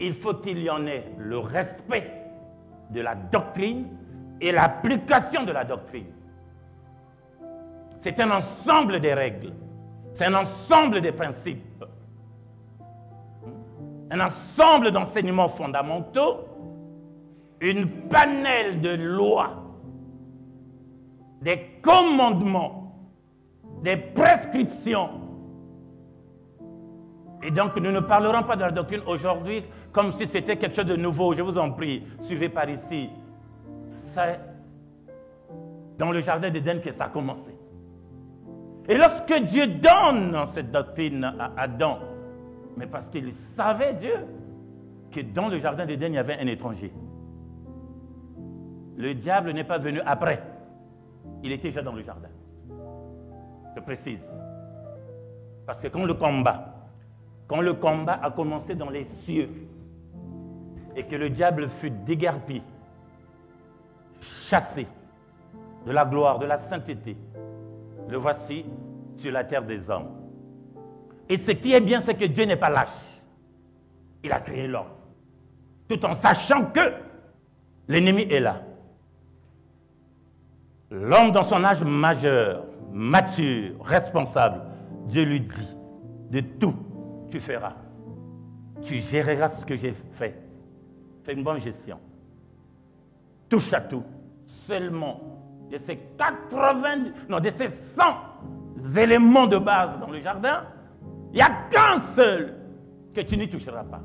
il faut qu'il y en ait le respect de la doctrine et l'application de la doctrine. C'est un ensemble des règles, c'est un ensemble des principes, un ensemble d'enseignements fondamentaux, une panelle de lois, des commandements, des prescriptions. Et donc nous ne parlerons pas de la doctrine aujourd'hui comme si c'était quelque chose de nouveau. Je vous en prie, suivez par ici. C'est dans le jardin d'Éden que ça a commencé. Et lorsque Dieu donne cette doctrine à Adam, mais parce qu'il savait, Dieu, que dans le jardin d'Éden, il y avait un étranger. Le diable n'est pas venu après. Il était déjà dans le jardin. Je précise. Parce que quand le combat, quand le combat a commencé dans les cieux, et que le diable fut dégarpi, chassé de la gloire, de la sainteté, le voici sur la terre des hommes. Et ce qui est bien, c'est que Dieu n'est pas lâche. Il a créé l'homme. Tout en sachant que l'ennemi est là. L'homme dans son âge majeur, mature, responsable, Dieu lui dit, de tout tu feras. Tu géreras ce que j'ai fait. Fais une bonne gestion. Touche à tout. Seulement de ces 80, non, de ces 100 éléments de base dans le jardin, il n'y a qu'un seul que tu n'y toucheras pas.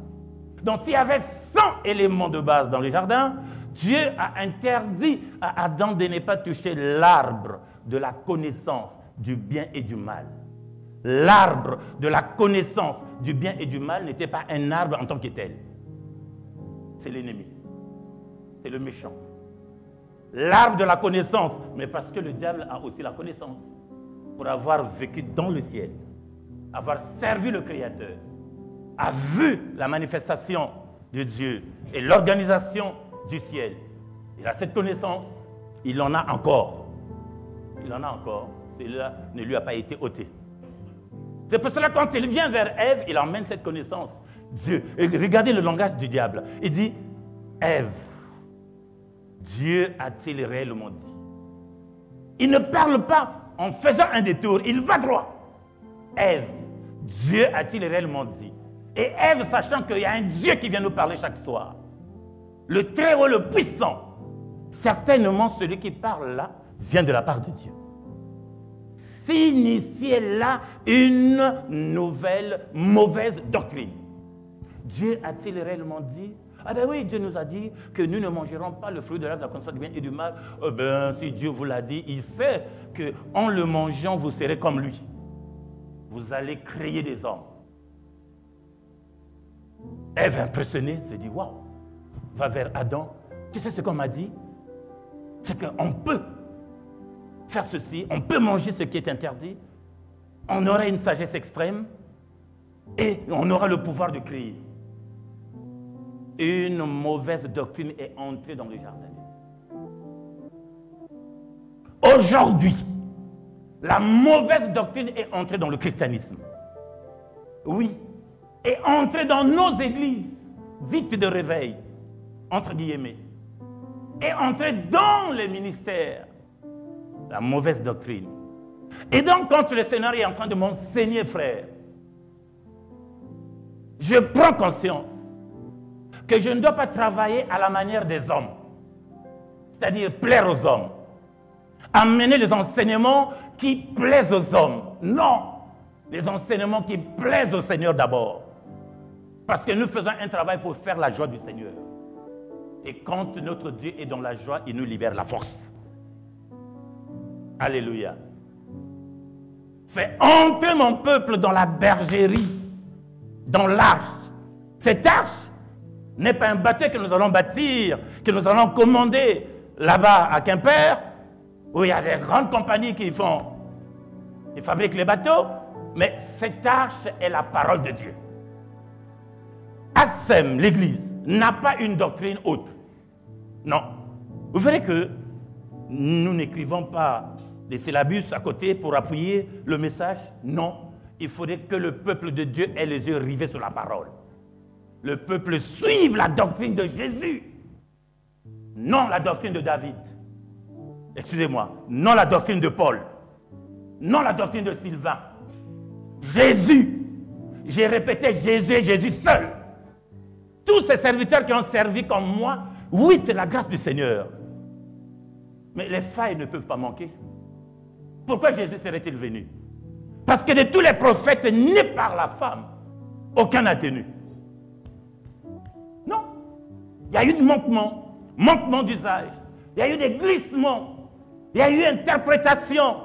Donc s'il y avait 100 éléments de base dans le jardin, Dieu a interdit à Adam de ne pas toucher l'arbre de la connaissance du bien et du mal. L'arbre de la connaissance du bien et du mal n'était pas un arbre en tant que tel. C'est l'ennemi. C'est le méchant l'arbre de la connaissance, mais parce que le diable a aussi la connaissance. Pour avoir vécu dans le ciel, avoir servi le Créateur, a vu la manifestation de Dieu et l'organisation du ciel. Il a cette connaissance, il en a encore. Il en a encore. Cela ne lui a pas été ôté. C'est pour cela quand il vient vers Ève, il emmène cette connaissance. Dieu. regardez le langage du diable. Il dit, Ève, Dieu a-t-il réellement dit Il ne parle pas en faisant un détour, il va droit. Ève, Dieu a-t-il réellement dit Et Ève, sachant qu'il y a un Dieu qui vient nous parler chaque soir, le très haut, le puissant, certainement celui qui parle là vient de la part de Dieu. S'initier là une nouvelle mauvaise doctrine. Dieu a-t-il réellement dit? Ah ben oui, Dieu nous a dit que nous ne mangerons pas le fruit de l'arbre de la connaissance du bien et du mal. Eh ben, si Dieu vous l'a dit, il sait qu'en le mangeant, vous serez comme lui. Vous allez créer des hommes. Ève, impressionnée, se dit, waouh, va vers Adam. Tu sais ce qu'on m'a dit? C'est qu'on peut faire ceci, on peut manger ce qui est interdit, on aura une sagesse extrême et on aura le pouvoir de créer une mauvaise doctrine est entrée dans le jardin. Aujourd'hui, la mauvaise doctrine est entrée dans le christianisme. Oui, est entrée dans nos églises dites de réveil, entre guillemets. Est entrée dans les ministères. La mauvaise doctrine. Et donc, quand le Seigneur est en train de m'enseigner, frère, je prends conscience que je ne dois pas travailler à la manière des hommes, c'est-à-dire plaire aux hommes, amener les enseignements qui plaisent aux hommes. Non, les enseignements qui plaisent au Seigneur d'abord. Parce que nous faisons un travail pour faire la joie du Seigneur. Et quand notre Dieu est dans la joie, il nous libère la force. Alléluia. Fais entrer mon peuple dans la bergerie, dans l'arche. Cette arche, n'est pas un bateau que nous allons bâtir, que nous allons commander là-bas à Quimper, où il y a des grandes compagnies qui font, fabriquent les bateaux, mais cette arche est la parole de Dieu. Assem, l'Église, n'a pas une doctrine haute. Non. Vous verrez que nous n'écrivons pas des syllabus à côté pour appuyer le message. Non. Il faudrait que le peuple de Dieu ait les yeux rivés sur la parole. Le peuple suive la doctrine de Jésus, non la doctrine de David. Excusez-moi, non la doctrine de Paul, non la doctrine de Sylvain. Jésus. J'ai répété Jésus et Jésus seul. Tous ces serviteurs qui ont servi comme moi, oui, c'est la grâce du Seigneur. Mais les failles ne peuvent pas manquer. Pourquoi Jésus serait-il venu? Parce que de tous les prophètes nés par la femme, aucun n'a tenu. Il y a eu du manquement, manquement d'usage. Il y a eu des glissements. Il y a eu interprétation.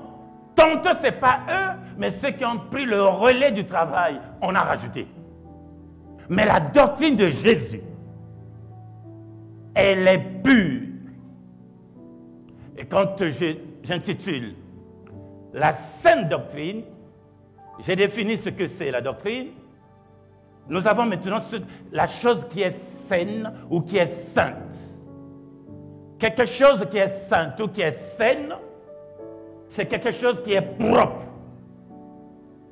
Tantôt, ce n'est pas eux, mais ceux qui ont pris le relais du travail, on a rajouté. Mais la doctrine de Jésus, elle est pure. Et quand j'intitule la sainte doctrine, j'ai défini ce que c'est la doctrine. Nous avons maintenant la chose qui est saine ou qui est sainte. Quelque chose qui est sainte ou qui est saine, c'est quelque chose qui est propre,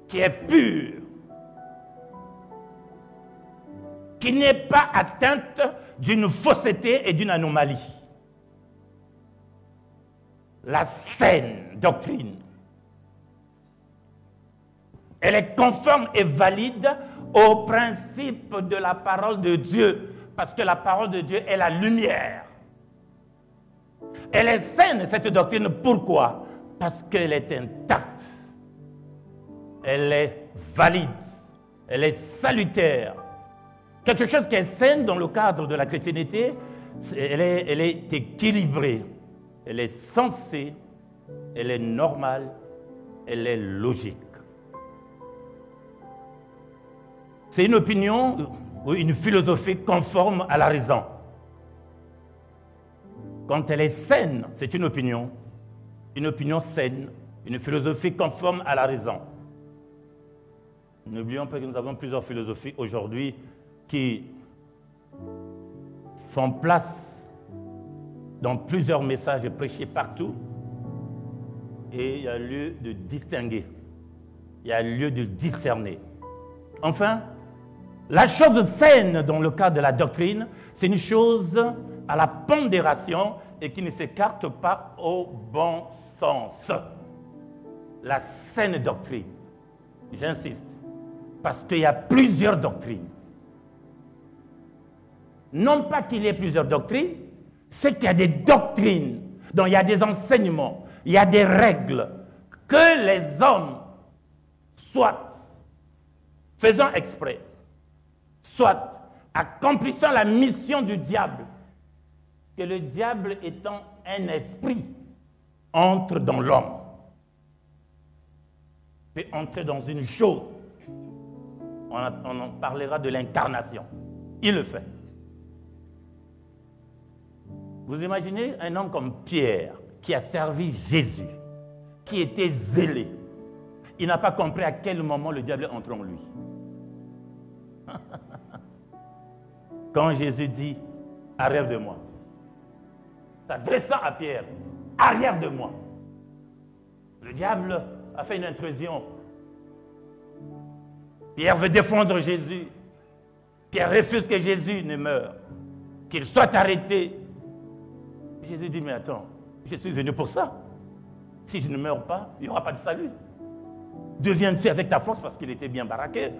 qui est pur, qui n'est pas atteinte d'une fausseté et d'une anomalie. La saine doctrine. Elle est conforme et valide au principe de la parole de Dieu, parce que la parole de Dieu est la lumière. Elle est saine, cette doctrine. Pourquoi? Parce qu'elle est intacte. Elle est valide. Elle est salutaire. Quelque chose qui est saine dans le cadre de la chrétienté, elle est, elle est équilibrée. Elle est sensée. Elle est normale. Elle est logique. C'est une opinion ou une philosophie conforme à la raison. Quand elle est saine, c'est une opinion, une opinion saine, une philosophie conforme à la raison. N'oublions pas que nous avons plusieurs philosophies aujourd'hui qui font place dans plusieurs messages prêchés partout. Et il y a lieu de distinguer. Il y a lieu de discerner. Enfin, la chose saine dans le cas de la doctrine, c'est une chose à la pondération et qui ne s'écarte pas au bon sens. La saine doctrine. J'insiste. Parce qu'il y a plusieurs doctrines. Non pas qu'il y ait plusieurs doctrines, c'est qu'il y a des doctrines, dont il y a des enseignements, il y a des règles que les hommes, soit faisant exprès, soit accomplissant la mission du diable, que le diable étant un esprit, entre dans l'homme, peut entrer dans une chose. On, en parlera de l'incarnation. Il le fait. Vous imaginez un homme comme Pierre qui a servi Jésus, qui était zélé. Il n'a pas compris à quel moment le diable entre en lui. Quand Jésus dit, arrière de moi, s'adressant à Pierre, arrière de moi. Le diable a fait une intrusion. Pierre veut défendre Jésus. Pierre refuse que Jésus ne meure, qu'il soit arrêté. Jésus dit, mais attends, je suis venu pour ça. Si je ne meurs pas, il n'y aura pas de salut. Deviens-tu avec ta force parce qu'il était bien baraqué?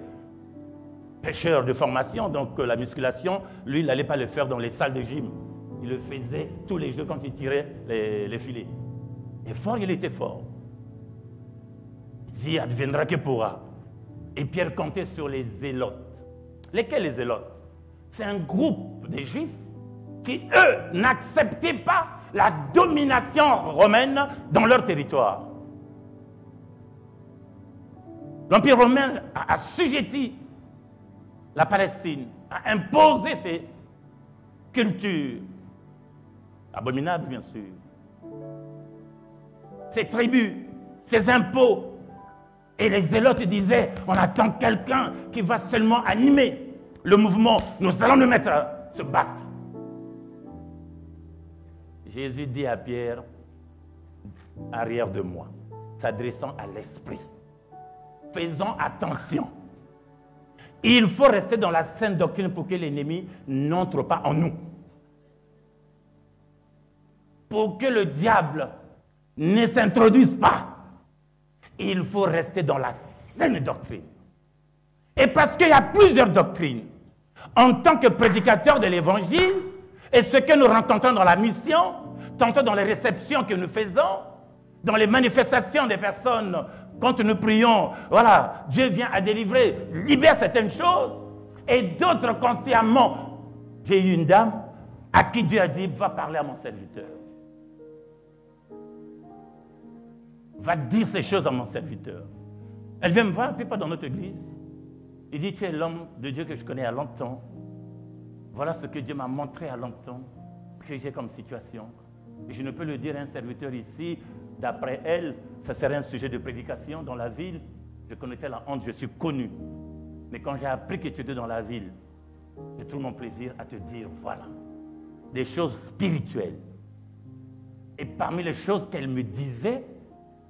Pêcheur de formation, donc euh, la musculation, lui, il n'allait pas le faire dans les salles de gym. Il le faisait tous les jours quand il tirait les, filets. Et fort, il était fort. Il dit, adviendra que pourra. Et Pierre comptait sur les zélotes. Lesquels les zélotes? C'est un groupe de juifs qui, eux, n'acceptaient pas la domination romaine dans leur territoire. L'Empire romain a assujetti la Palestine a imposé ses cultures, abominables bien sûr, ses tribus, ses impôts. Et les zélotes disaient, on attend quelqu'un qui va seulement animer le mouvement, nous allons nous mettre à se battre. Jésus dit à Pierre, arrière de moi, s'adressant à l'esprit, faisons attention Il faut rester dans la sainte doctrine pour que l'ennemi n'entre pas en nous. Pour que le diable ne s'introduise pas, il faut rester dans la saine doctrine. Et parce qu'il y a plusieurs doctrines, en tant que prédicateur de l'évangile, et ce que nous rencontrons dans la mission, tantôt dans les réceptions que nous faisons, dans les manifestations des personnes, quand nous prions, voilà, Dieu vient à délivrer, libère certaines choses, et d'autres consciemment. J'ai eu une dame à qui Dieu a dit, va parler à mon serviteur. Va dire ces choses à mon serviteur. Elle vient me voir, puis pas dans notre église. Il dit, tu es l'homme de Dieu que je connais à longtemps. Voilà ce que Dieu m'a montré à longtemps, que j'ai comme situation. Et je ne peux le dire à un serviteur ici, d'après elle, ça serait un sujet de prédication dans la ville. Je connaissais la honte, je suis connu. Mais quand j'ai appris que tu étais dans la ville, j'ai tout mon plaisir à te dire, voilà, des choses spirituelles. Et parmi les choses qu'elle me disait,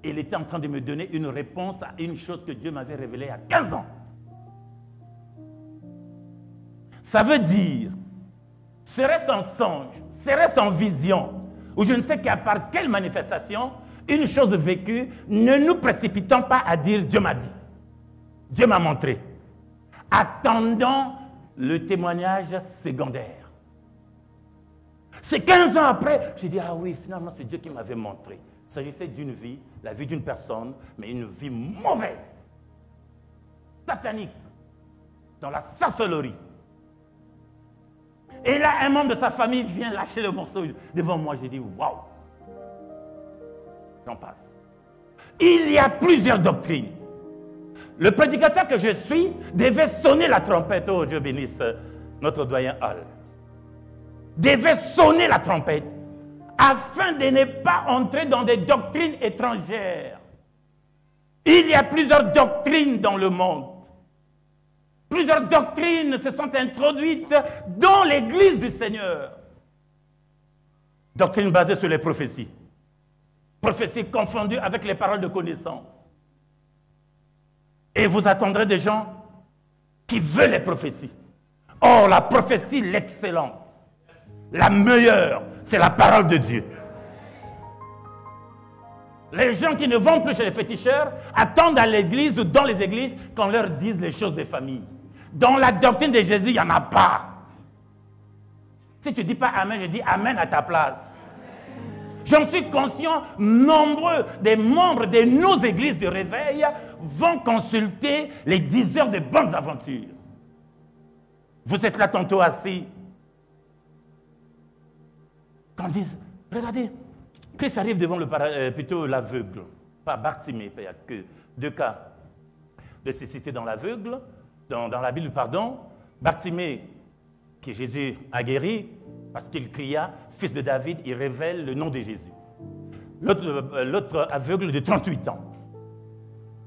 elle était en train de me donner une réponse à une chose que Dieu m'avait révélée a 15 ans. Ça veut dire, serait-ce un songe, serait-ce en vision, ou je ne sais qu'à part quelle manifestation, une chose vécue, ne nous précipitons pas à dire Dieu m'a dit, Dieu m'a montré. Attendons le témoignage secondaire. C'est 15 ans après, j'ai dit, ah oui, finalement c'est Dieu qui m'avait montré. Il s'agissait d'une vie, la vie d'une personne, mais une vie mauvaise, satanique, dans la sorcellerie. Et là, un membre de sa famille vient lâcher le morceau devant moi. J'ai dit, waouh. Il y a plusieurs doctrines. Le prédicateur que je suis devait sonner la trompette. Oh Dieu bénisse notre doyen Hall. Devait sonner la trompette afin de ne pas entrer dans des doctrines étrangères. Il y a plusieurs doctrines dans le monde. Plusieurs doctrines se sont introduites dans l'Église du Seigneur. Doctrine basée sur les prophéties. Prophéties confondues avec les paroles de connaissance. Et vous attendrez des gens qui veulent les prophéties. Or, la prophétie, l'excellente, la meilleure, c'est la parole de Dieu. Les gens qui ne vont plus chez les féticheurs attendent à l'église ou dans les églises qu'on leur dise les choses des familles. Dans la doctrine de Jésus, il n'y en a pas. Si tu ne dis pas Amen, je dis Amen à ta place. J'en suis conscient, nombreux des membres de nos églises de réveil vont consulter les 10 heures de bonnes aventures. Vous êtes là tantôt assis. Quand ils disent, regardez, Christ arrive devant le euh, plutôt l'aveugle, pas Bartimée, il n'y a que deux cas de cécité dans l'aveugle dans, la Bible, pardon, Bartimée, que Jésus a guéri, parce qu'il cria, fils de David, il révèle le nom de Jésus. Euh, l'autre aveugle de 38 ans.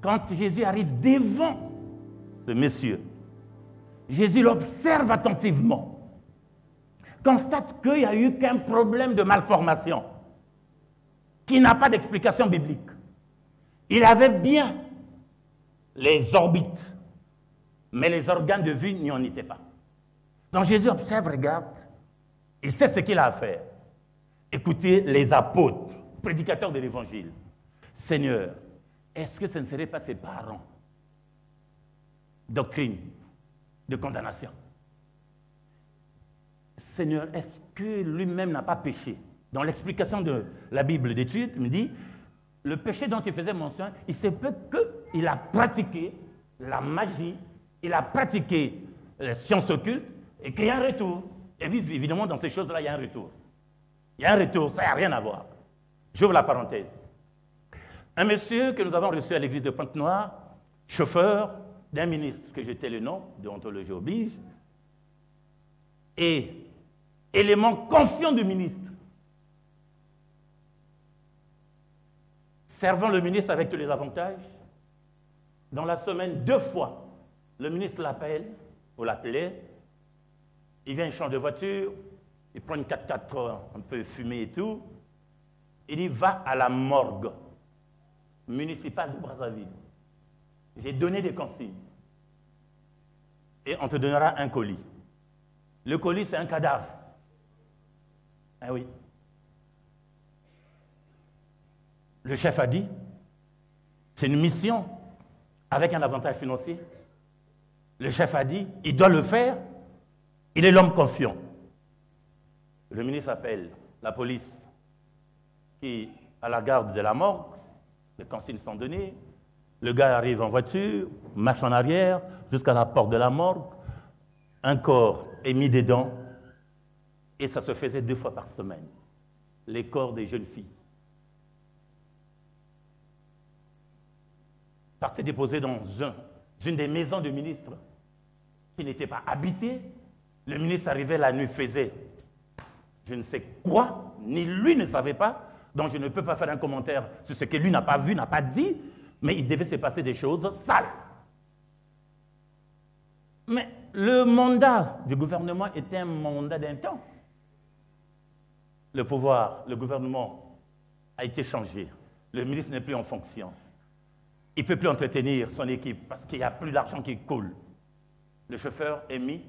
Quand Jésus arrive devant ce monsieur, Jésus l'observe attentivement, constate qu'il n'y a eu qu'un problème de malformation, qui n'a pas d'explication biblique. Il avait bien les orbites, mais les organes de vue n'y en étaient pas. Donc Jésus observe, regarde, il sait ce qu'il a à faire. Écoutez les apôtres, prédicateurs de l'évangile. Seigneur, est-ce que ce ne serait pas ses parents? Doctrine de condamnation. Seigneur, est-ce que lui-même n'a pas péché? Dans l'explication de la Bible d'étude, il me dit, le péché dont il faisait mention, il se peut qu'il a pratiqué la magie il a pratiqué les sciences occultes et qu'il y a un retour. Et évidemment, dans ces choses-là, il y a un retour. Il y a un retour, ça n'a rien à voir. J'ouvre la parenthèse. Un monsieur que nous avons reçu à l'église de Pointe-Noire, chauffeur d'un ministre, que j'étais le nom, de ontologie oblige, et élément confiant du ministre. Servant le ministre avec tous les avantages, dans la semaine, deux fois, le ministre l'appelle, ou l'appelait, il vient, il change de voiture, il prend une 4x4 un peu fumée et tout, il dit va à la morgue municipale de Brazzaville. J'ai donné des consignes. et on te donnera un colis. Le colis, c'est un cadavre. Ah oui. Le chef a dit, c'est une mission avec un avantage financier. Le chef a dit, il doit le faire, il est l'homme confiant. Le ministre appelle la police qui, à la garde de la morgue, les consignes sont données, le gars arrive en voiture, marche en arrière jusqu'à la porte de la morgue, un corps est mis dedans, et ça se faisait deux fois par semaine, les corps des jeunes filles. Partaient déposés dans une des maisons du ministre qui n'était pas habitée. Le ministre arrivait la nuit, faisait je ne sais quoi, ni lui ne savait pas, donc je ne peux pas faire un commentaire sur ce que lui n'a pas vu, n'a pas dit, mais il devait se passer des choses sales. Mais le mandat du gouvernement était un mandat d'un temps. Le pouvoir, le gouvernement a été changé. Le ministre n'est plus en fonction. Il ne peut plus entretenir son équipe parce qu'il n'y a plus d'argent qui coule. Le chauffeur est mis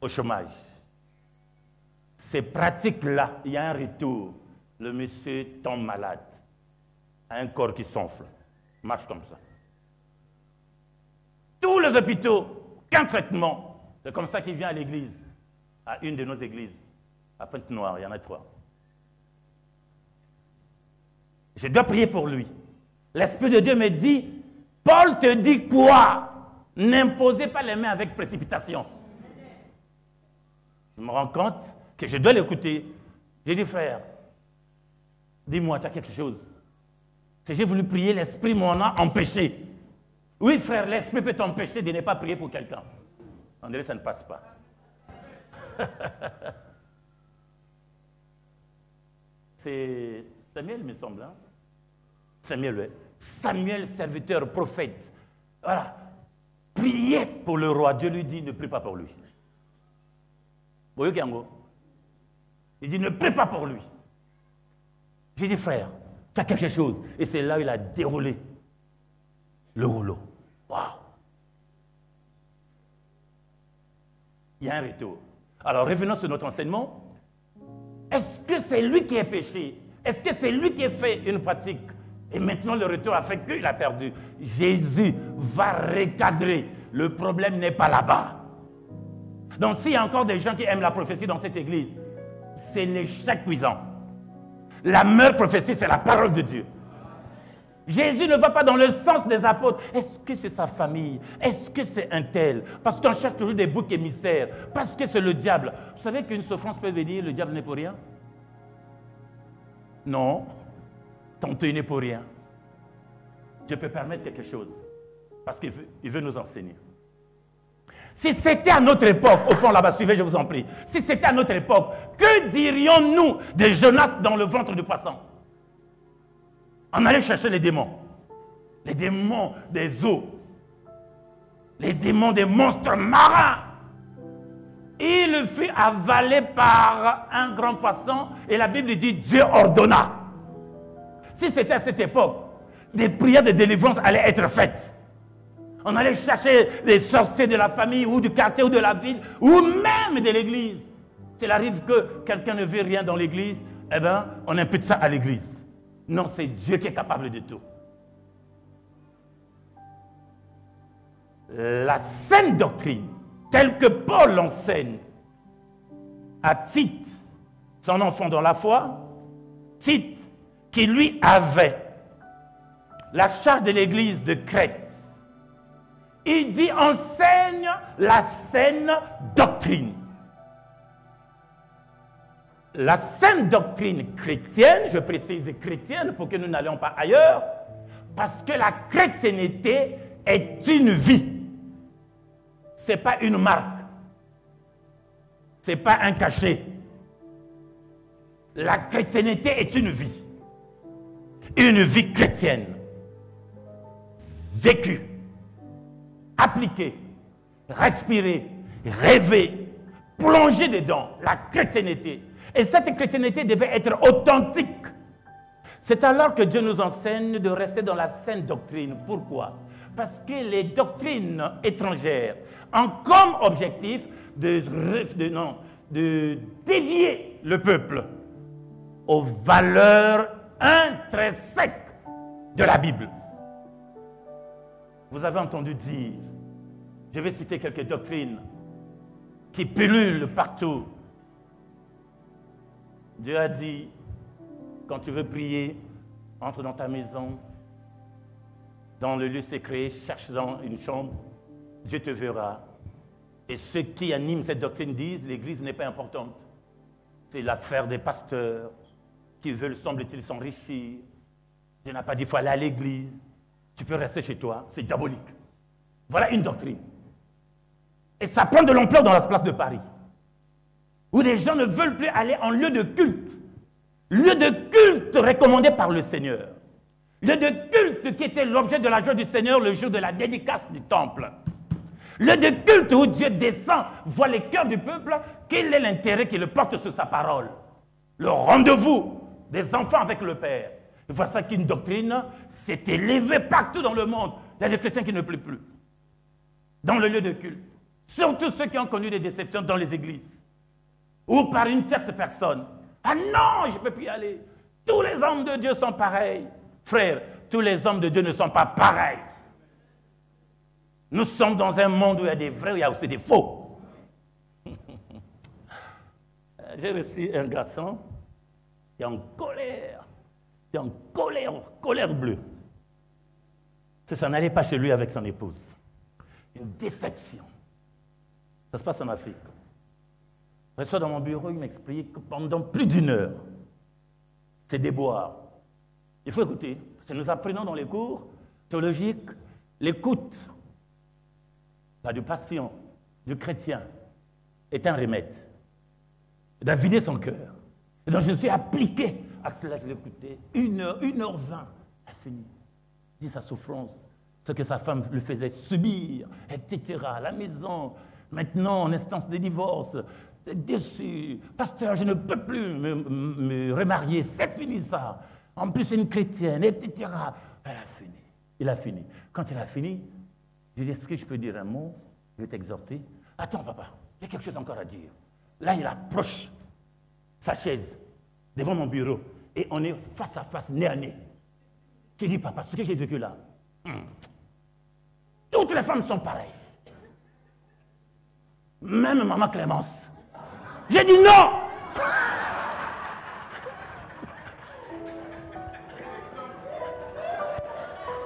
au chômage. Ces pratiques-là, il y a un retour. Le monsieur tombe malade, un corps qui s'enfle, marche comme ça. Tous les hôpitaux, qu'un traitement. C'est comme ça qu'il vient à l'église, à une de nos églises, à Pointe-Noire, il y en a trois. Je dois prier pour lui. L'Esprit de Dieu me dit, Paul te dit quoi N'imposez pas les mains avec précipitation. Je me rends compte que je dois l'écouter. J'ai dit, frère, dis-moi, tu as quelque chose. Si j'ai voulu prier, l'Esprit m'en a empêché. Oui, frère, l'Esprit peut t'empêcher de ne pas prier pour quelqu'un. André, ça ne passe pas. C'est Samuel, me semble. Hein? Samuel, oui. Samuel, serviteur, prophète. Voilà. Priez pour le roi. Dieu lui dit, ne prie pas pour lui. Il dit, ne prie pas pour lui. J'ai dit, frère, tu as quelque chose. Et c'est là où il a déroulé le rouleau. Waouh! Il y a un retour. Alors revenons sur notre enseignement. Est-ce que c'est lui qui est péché? Est-ce que c'est lui qui a fait une pratique? Et maintenant le retour a fait qu'il a perdu. Jésus va recadrer. Le problème n'est pas là-bas. Donc s'il y a encore des gens qui aiment la prophétie dans cette église, c'est l'échec cuisant. La meilleure prophétie, c'est la parole de Dieu. Jésus ne va pas dans le sens des apôtres. Est-ce que c'est sa famille? Est-ce que c'est un tel? Parce qu'on cherche toujours des boucs émissaires. Parce que c'est le diable. Vous savez qu'une souffrance peut venir, le diable n'est pour rien? Non. Il n'est pour rien. Dieu peut permettre quelque chose. Parce qu'il veut nous enseigner. Si c'était à notre époque, au fond là-bas, suivez, je vous en prie. Si c'était à notre époque, que dirions-nous de Jonas dans le ventre du poisson? On allait chercher les démons. Les démons des eaux. Les démons des monstres marins. Il fut avalé par un grand poisson et la Bible dit Dieu ordonna. Si c'était à cette époque, des prières de délivrance allaient être faites. On allait chercher les sorciers de la famille ou du quartier ou de la ville ou même de l'église. S'il arrive que quelqu'un ne veut rien dans l'église, eh bien, on impute ça à l'église. Non, c'est Dieu qui est capable de tout. La saine doctrine, telle que Paul l'enseigne à Tite, son enfant dans la foi, Tite, qui lui avait la charge de l'église de Crète, il dit enseigne la saine doctrine. La saine doctrine chrétienne, je précise chrétienne pour que nous n'allions pas ailleurs, parce que la chrétienté est une vie. Ce n'est pas une marque. Ce n'est pas un cachet. La chrétienté est une vie. Une vie chrétienne. Vécue appliquer, respirer, rêver, plonger dedans la chrétienté. Et cette chrétienté devait être authentique. C'est alors que Dieu nous enseigne de rester dans la sainte doctrine. Pourquoi? Parce que les doctrines étrangères ont comme objectif de, de dévier le peuple aux valeurs intrinsèques de la Bible. Vous avez entendu dire, je vais citer quelques doctrines qui pullulent partout. Dieu a dit, quand tu veux prier, entre dans ta maison, dans le lieu secret, cherche dans une chambre, Dieu te verra. Et ceux qui animent cette doctrine disent, l'Église n'est pas importante. C'est l'affaire des pasteurs qui veulent, semble-t-il, s'enrichir. Dieu n'a pas dit, il faut aller à l'Église. Tu peux rester chez toi, c'est diabolique. Voilà une doctrine. Et ça prend de l'ampleur dans la place de Paris, où les gens ne veulent plus aller en lieu de culte. Lieu de culte recommandé par le Seigneur. Lieu de culte qui était l'objet de la joie du Seigneur le jour de la dédicace du temple. Lieu de culte où Dieu descend, voit les cœurs du peuple, quel est l'intérêt qu'il porte sur sa parole? Le rendez-vous des enfants avec le Père. Voici qu'une doctrine s'est élevée partout dans le monde. Il y a des chrétiens qui ne plient plus. Dans le lieu de culte. Surtout ceux qui ont connu des déceptions dans les églises. Ou par une tierce personne. Ah non, je ne peux plus y aller. Tous les hommes de Dieu sont pareils. Frère, tous les hommes de Dieu ne sont pas pareils. Nous sommes dans un monde où il y a des vrais, où il y a aussi des faux. J'ai reçu un garçon qui est en colère, en colère, colère bleue. Ça n'allait pas chez lui avec son épouse. Une déception. Ça se passe en Afrique. Je suis dans mon bureau, il m'explique que pendant plus d'une heure, c'est déboire. Il faut écouter, parce que nous apprenons dans les cours théologiques l'écoute, pas de passion, du chrétien, est un remède. Il doit vider son cœur. Et donc je me suis appliqué à cela, je l'écoutais. Une heure, une heure vingt, a fini. Il dit sa souffrance, ce que sa femme lui faisait subir, etc. La maison, maintenant en instance de divorce, déçu. Pasteur, je ne peux plus me, remarier, c'est fini ça. En plus, une chrétienne, etc. Elle a fini. Il a fini. Quand il a fini, je dit, est-ce que je peux dire un mot? Je vais t'exhorter. Attends, papa, il y a quelque chose encore à dire. Là, il approche sa chaise devant mon bureau et on est face à face, nez à nez. Je dis, papa, ce que j'ai vécu là, hmm, toutes les femmes sont pareilles. Même maman Clémence. J'ai dit non.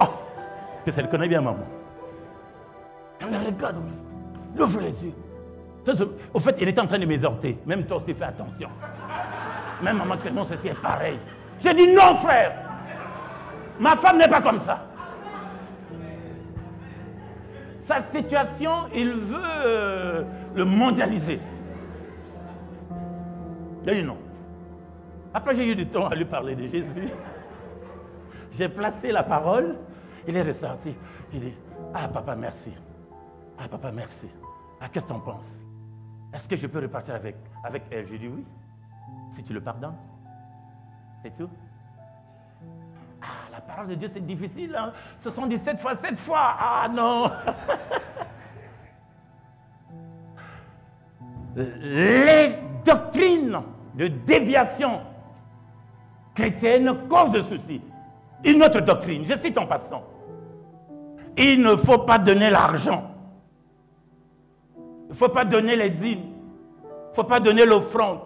Oh, que ça le connaît bien, maman. Elle regarde, il ouvre les yeux. Au fait, il était en train de m'exhorter. Même toi aussi, fais attention. Même maman Clémence aussi est pareil. J'ai dit non, frère. Ma femme n'est pas comme ça. Sa situation, il veut euh, le mondialiser. A dit non. Après, j'ai eu du temps à lui parler de Jésus. J'ai placé la parole. Il est ressorti. Il dit Ah, papa, merci. Ah, papa, merci. Ah, qu'est-ce que tu en penses? Est-ce que je peux repartir avec, avec elle? J'ai dit oui. Si tu le pardonnes. C'est tout. Ah, la parole de Dieu, c'est difficile. Hein? Ce sont 17 fois 7 fois. Ah non. Les doctrines de déviation chrétienne causent de ceci. Une autre doctrine, je cite en passant. Il ne faut pas donner l'argent. Il ne faut pas donner les dîmes. Il ne faut pas donner l'offrande.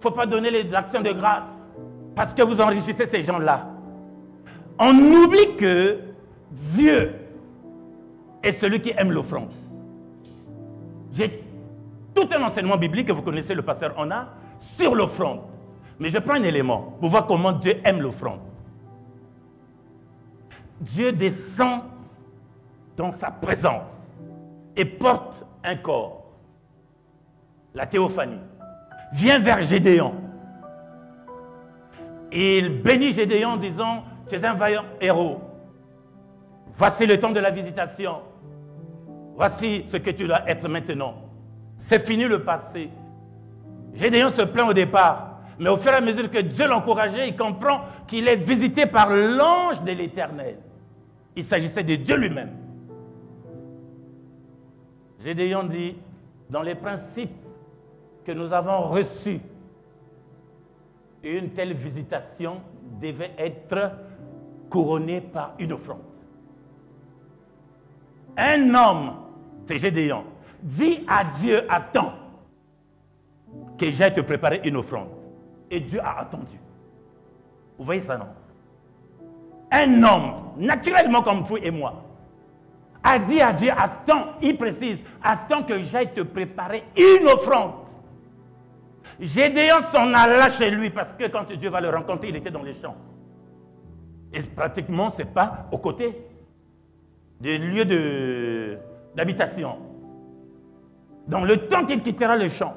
Ne faut pas donner les actions de grâce. Parce que vous enrichissez ces gens-là on oublie que Dieu est celui qui aime l'offrande. J'ai tout un enseignement biblique que vous connaissez, le pasteur a sur l'offrande. Mais je prends un élément pour voir comment Dieu aime l'offrande. Dieu descend dans sa présence et porte un corps. La théophanie. Vient vers Gédéon. Il bénit Gédéon en disant tu es un vaillant héros. Voici le temps de la visitation. Voici ce que tu dois être maintenant. C'est fini le passé. Gédéon se plaint au départ, mais au fur et à mesure que Dieu l'encourageait, il comprend qu'il est visité par l'ange de l'Éternel. Il s'agissait de Dieu lui-même. Gédéon dit, dans les principes nous avons reçus, une telle visitation devait être couronnée par une offrande. Un homme, c'est Gédéon, dit à Dieu, attends, que j'aille te préparer une offrande. Et Dieu a attendu. Vous voyez ça, non? Un homme, naturellement comme vous et moi, a dit à Dieu, attends, il précise, attends que j'aille te préparer une offrande. Gédéon s'en alla chez lui parce que quand Dieu va le rencontrer, il était dans les champs. Et pratiquement, ce n'est pas aux côtés des lieux d'habitation. Dans le temps qu'il quittera le champ,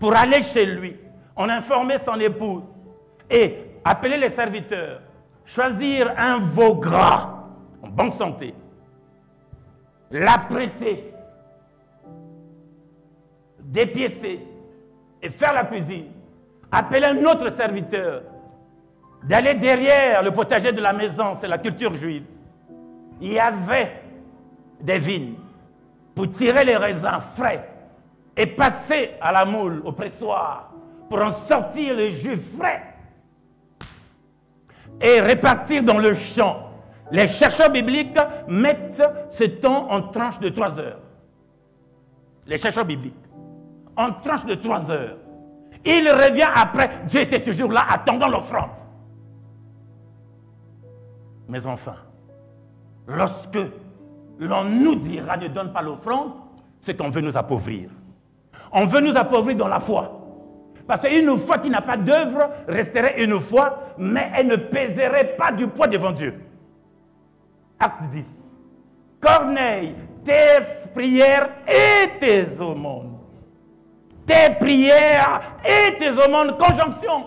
pour aller chez lui, on informait son épouse et appeler les serviteurs, choisir un veau gras en bonne santé, l'apprêter, dépiécer et faire la cuisine, appeler un autre serviteur, d'aller derrière le potager de la maison, c'est la culture juive. Il y avait des vignes pour tirer les raisins frais et passer à la moule, au pressoir, pour en sortir le jus frais et répartir dans le champ. Les chercheurs bibliques mettent ce temps en tranche de trois heures. Les chercheurs bibliques. En tranche de trois heures. Il revient après. Dieu était toujours là attendant l'offrande. Mes enfants, lorsque l'on nous dira ne donne pas l'offrande, c'est qu'on veut nous appauvrir. On veut nous appauvrir dans la foi. Parce qu'une foi qui n'a pas d'œuvre resterait une foi, mais elle ne pèserait pas du poids devant Dieu. Acte 10. Corneille, tes prières et tes aumônes. Tes prières et tes aumônes, conjonction.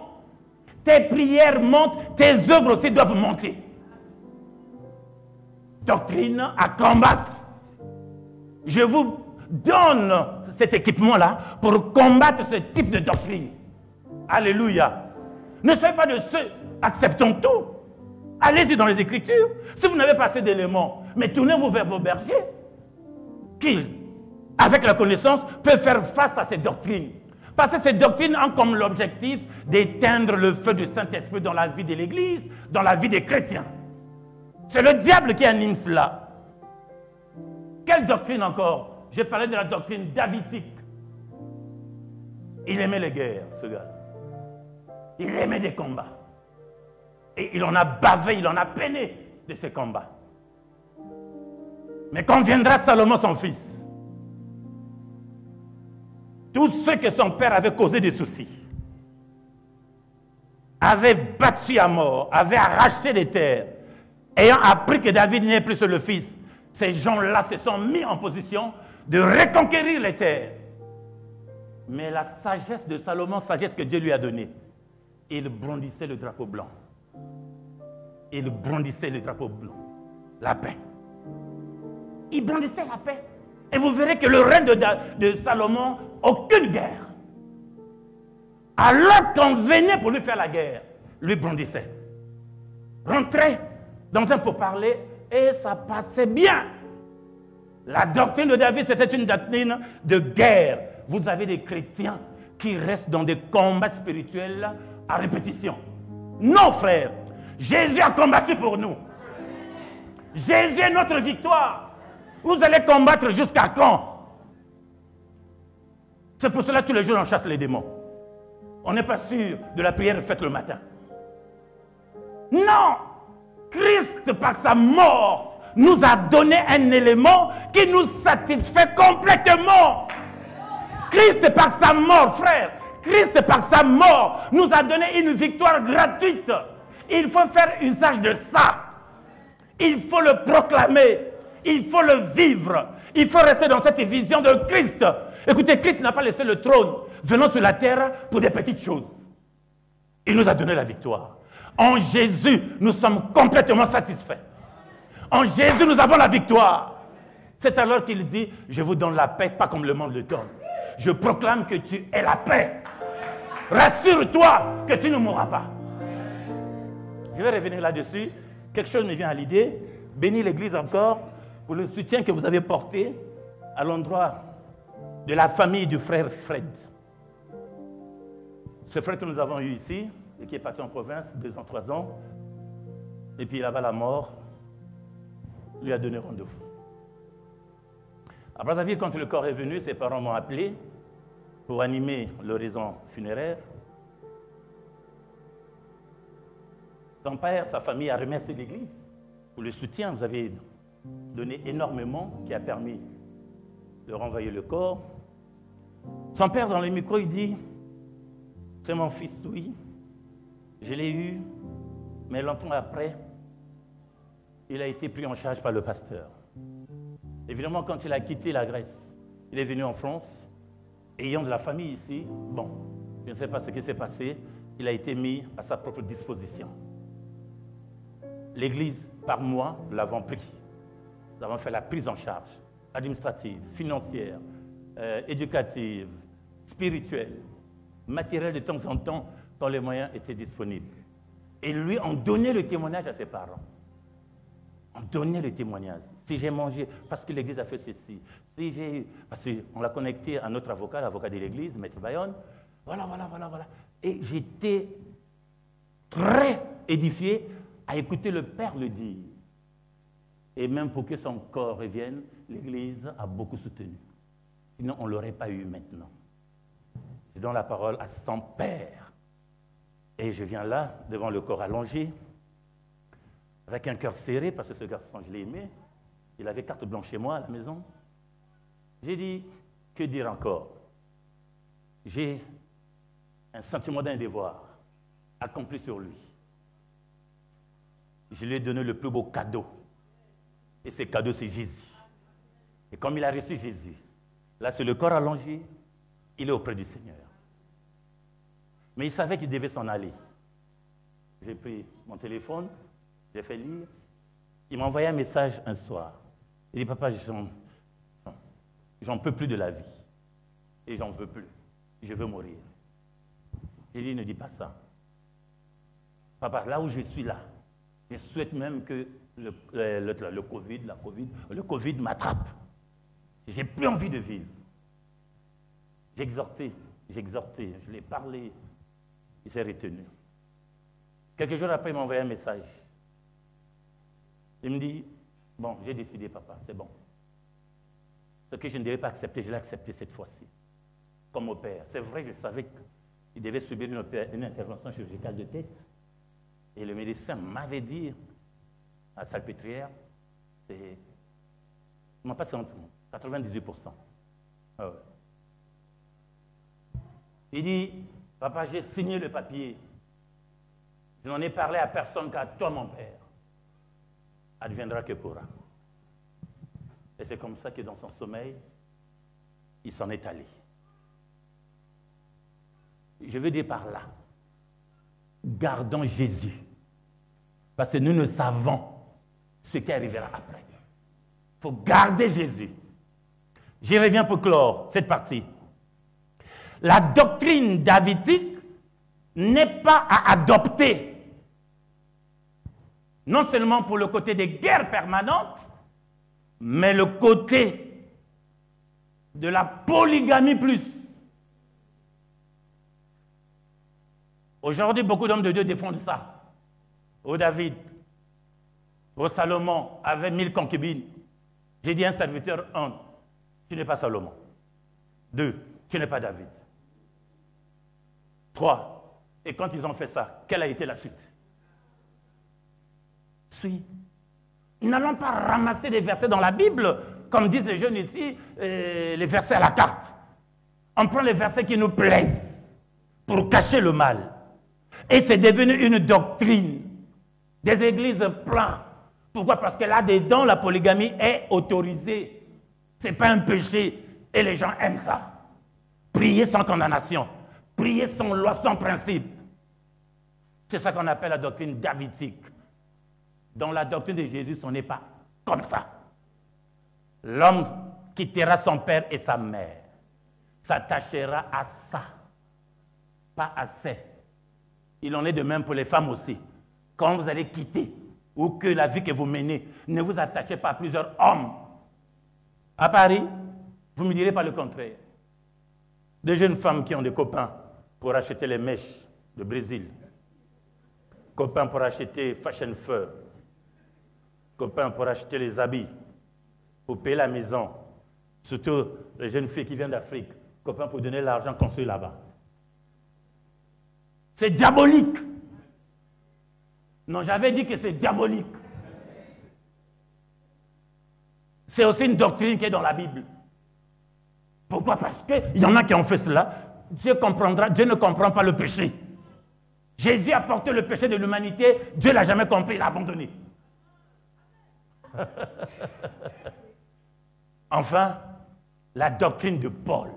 Tes prières montent, tes œuvres aussi doivent monter. Doctrine à combattre. Je vous donne cet équipement-là pour combattre ce type de doctrine. Alléluia. Ne soyez pas de ceux, acceptons tout. Allez-y dans les Écritures. Si vous n'avez pas assez d'éléments, mais tournez-vous vers vos bergers qui, avec la connaissance, peuvent faire face à ces doctrines. Parce que ces doctrines ont comme l'objectif d'éteindre le feu du Saint-Esprit dans la vie de l'Église, dans la vie des chrétiens. C'est le diable qui anime cela. Quelle doctrine encore? J'ai parlé de la doctrine davidique. Il aimait les guerres, ce gars. Il aimait des combats. Et il en a bavé, il en a peiné de ces combats. Mais quand viendra Salomon, son fils, tous ceux que son père avait causé des soucis, avaient battu à mort, avaient arraché les terres, ayant appris que David n'est plus le fils, ces gens-là se sont mis en position de reconquérir les terres. Mais la sagesse de Salomon, sagesse que Dieu lui a donnée, il brandissait le drapeau blanc. Il brandissait le drapeau blanc. La paix. Il brandissait la paix. Et vous verrez que le règne de Salomon, aucune guerre. Alors qu'on venait pour lui faire la guerre, lui brandissait. Rentrait dans un pourparler et ça passait bien. La doctrine de David, c'était une doctrine de guerre. Vous avez des chrétiens qui restent dans des combats spirituels à répétition. Non, frère. Jésus a combattu pour nous. Jésus est notre victoire. Vous allez combattre jusqu'à quand? C'est pour cela que tous les jours on chasse les démons. On n'est pas sûr de la prière faite le matin. Non Christ, par sa mort, nous a donné un élément qui nous satisfait complètement. Christ par sa mort, frère, Christ par sa mort nous a donné une victoire gratuite. Il faut faire usage de ça. Il faut le proclamer. Il faut le vivre. Il faut rester dans cette vision de Christ. Écoutez, Christ n'a pas laissé le trône venant sur la terre pour des petites choses. Il nous a donné la victoire. En Jésus, nous sommes complètement satisfaits. En Jésus, nous avons la victoire. C'est alors qu'il dit, je vous donne la paix, pas comme le monde le donne. Je proclame que tu es la paix. Rassure-toi que tu ne mourras pas. Je vais revenir là-dessus. Quelque chose me vient à l'idée. Bénis l'Église encore pour le soutien que vous avez porté à l'endroit de la famille du frère Fred. Ce frère que nous avons eu ici, et qui est parti en province, deux ans, trois ans, et puis là-bas la mort, lui a donné rendez-vous. À Brazzaville, quand le corps est venu, ses parents m'ont appelé pour animer l'horizon funéraire. Son père, sa famille a remercié l'Église pour le soutien. Vous avez donné énormément qui a permis de renvoyer le corps. Son père, dans le micro, il dit, c'est mon fils, oui, je l'ai eu, mais longtemps après, il a été pris en charge par le pasteur. Évidemment, quand il a quitté la Grèce, il est venu en France, ayant de la famille ici, bon, je ne sais pas ce qui s'est passé, il a été mis à sa propre disposition. L'Église, par moi, l'avons pris. Nous avons fait la prise en charge administrative, financière, euh, éducative, spirituelle, matérielle de temps en temps quand les moyens étaient disponibles. Et lui en donnait le témoignage à ses parents. On donnait le témoignage. Si j'ai mangé, parce que l'Église a fait ceci. Si j'ai, parce qu'on l'a connecté à notre avocat, l'avocat de l'Église, Maître Bayonne. Voilà, voilà, voilà, voilà. Et j'étais très édifié à écouter le Père le dire. Et même pour que son corps revienne, l'Église a beaucoup soutenu. Sinon, on ne l'aurait pas eu maintenant. Je donne la parole à son Père. Et je viens là, devant le corps allongé, avec un cœur serré, parce que ce garçon, je l'ai aimé. Il avait carte blanche chez moi à la maison. J'ai dit, que dire encore? J'ai un sentiment d'un devoir accompli sur lui je lui ai donné le plus beau cadeau. Et ce cadeau, c'est Jésus. Et comme il a reçu Jésus, là, c'est le corps allongé, il est auprès du Seigneur. Mais il savait qu'il devait s'en aller. J'ai pris mon téléphone, j'ai fait lire. Il m'a envoyé un message un soir. Il dit, papa, j'en peux plus de la vie. Et j'en veux plus. Je veux mourir. Il dit, ne dis pas ça. Papa, là où je suis là, je souhaite même que le, COVID, la COVID, le Covid m'attrape. J'ai plus envie de vivre. J'ai exhorté, je l'ai parlé. Il s'est retenu. Quelques jours après, il m'a envoyé un message. Il me dit, bon, j'ai décidé, papa, c'est bon. Ce que je ne devais pas accepter, je l'ai accepté cette fois-ci, comme au père. C'est vrai, je savais qu'il devait subir une, une intervention chirurgicale de tête. Et le médecin m'avait dit à Salpêtrière, c'est. Non, pas 98%. Ah Il dit, papa, j'ai signé le papier. Je n'en ai parlé à personne qu'à toi, mon père. Adviendra que pourra. Et c'est comme ça que dans son sommeil, il s'en est allé. Je veux dire par là, gardons Jésus parce que nous ne savons ce qui arrivera après. Il faut garder Jésus. J'y reviens pour clore cette partie. La doctrine davidique n'est pas à adopter, non seulement pour le côté des guerres permanentes, mais le côté de la polygamie plus. Aujourd'hui, beaucoup d'hommes de Dieu défendent ça. Ô David, ô Salomon avait mille concubines. J'ai dit un serviteur, un, tu n'es pas Salomon. Deux, tu n'es pas David. Trois, et quand ils ont fait ça, quelle a été la suite? Si. N'allons pas ramasser des versets dans la Bible, comme disent les jeunes ici, euh, les versets à la carte. On prend les versets qui nous plaisent pour cacher le mal. Et c'est devenu une doctrine des églises pleines. Pourquoi? Parce que là-dedans, la polygamie est autorisée. Ce n'est pas un péché. Et les gens aiment ça. Prier sans condamnation. Prier sans loi, sans principe. C'est ça qu'on appelle la doctrine davidique. Dans la doctrine de Jésus, ce n'est pas comme ça. L'homme quittera son père et sa mère, s'attachera à ça, pas à ça. Il en est de même pour les femmes aussi quand vous allez quitter ou que la vie que vous menez, ne vous attachez pas à plusieurs hommes. À Paris, vous me direz pas le contraire. Des jeunes femmes qui ont des copains pour acheter les mèches de Brésil. Copains pour acheter Fashion Fur. Copains pour acheter les habits. Pour payer la maison. Surtout les jeunes filles qui viennent d'Afrique. Copains pour donner l'argent construit là-bas. C'est diabolique. Non, j'avais dit que c'est diabolique. C'est aussi une doctrine qui est dans la Bible. Pourquoi? Parce qu'il y en a qui ont fait cela. Dieu comprendra, Dieu ne comprend pas le péché. Jésus a porté le péché de l'humanité, Dieu ne l'a jamais compris, il l'a abandonné. enfin, la doctrine de Paul.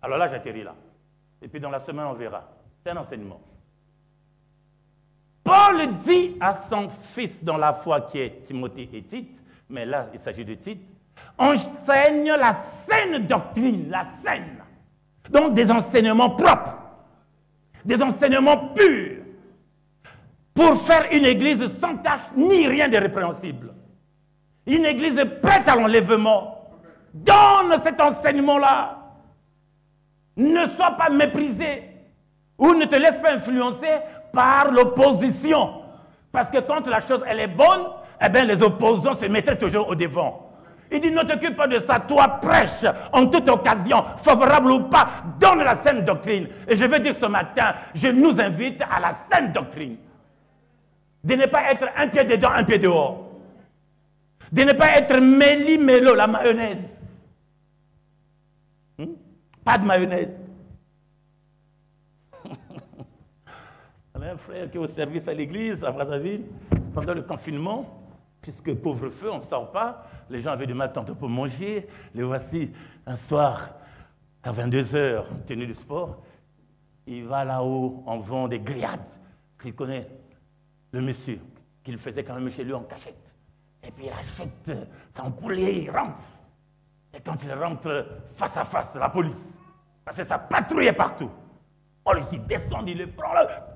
Alors là, j'atterris là. Et puis dans la semaine, on verra. C'est un enseignement. Paul dit à son fils dans la foi qui est Timothée et Tite, mais là il s'agit de Tite, enseigne la saine doctrine, la saine. Donc des enseignements propres, des enseignements purs, pour faire une église sans tâche ni rien de répréhensible. Une église prête à l'enlèvement. Donne cet enseignement-là. Ne sois pas méprisé ou ne te laisse pas influencer par l'opposition. Parce que quand la chose elle est bonne, eh bien les opposants se mettaient toujours au devant. Il dit, ne t'occupe pas de ça, toi prêche en toute occasion, favorable ou pas, donne la saine doctrine. Et je veux dire ce matin, je nous invite à la saine doctrine. De ne pas être un pied dedans, un pied dehors. De ne pas être méli-mélo, la mayonnaise. Hmm? Pas de mayonnaise. Un frère qui est au service à l'église à Brazzaville pendant le confinement, puisque pauvre feu, on ne sort pas. Les gens avaient du mal tantôt pour manger. Les voici un soir à 22h, tenue du sport. Il va là-haut, on vend des grillades. S'il connaît le monsieur, qu'il faisait quand même chez lui en cachette. Et puis il achète son poulet, il rentre. Et quand il rentre face à face, la police, parce que ça patrouille partout. On lui descend, il le prend là.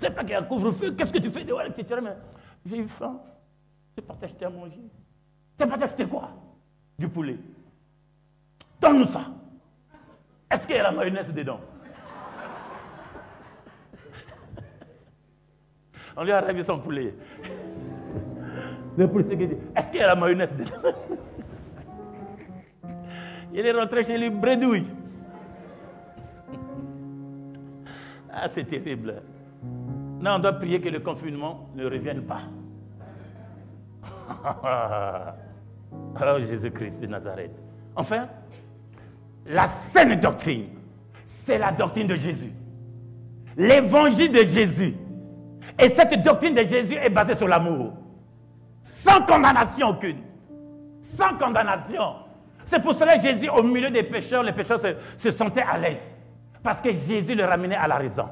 C'est pas qu'il y a un couvre-feu, qu'est-ce que tu fais dehors, etc. Mais j'ai eu faim. C'est pas t'acheter à manger. C'est pas t'acheter quoi? Du poulet. Donne-nous ça. Est-ce qu'il y a la mayonnaise dedans? On lui a ravi son poulet. Le policier dit Est-ce qu'il y a la mayonnaise dedans? Il est rentré chez lui bredouille. Ah, c'est terrible. Non, on doit prier que le confinement ne revienne pas. oh Jésus-Christ de Nazareth. Enfin, la saine doctrine, c'est la doctrine de Jésus. L'évangile de Jésus. Et cette doctrine de Jésus est basée sur l'amour. Sans condamnation aucune. Sans condamnation. C'est pour cela que Jésus, au milieu des pécheurs, les pécheurs se, se sentaient à l'aise. Parce que Jésus les ramenait à la raison.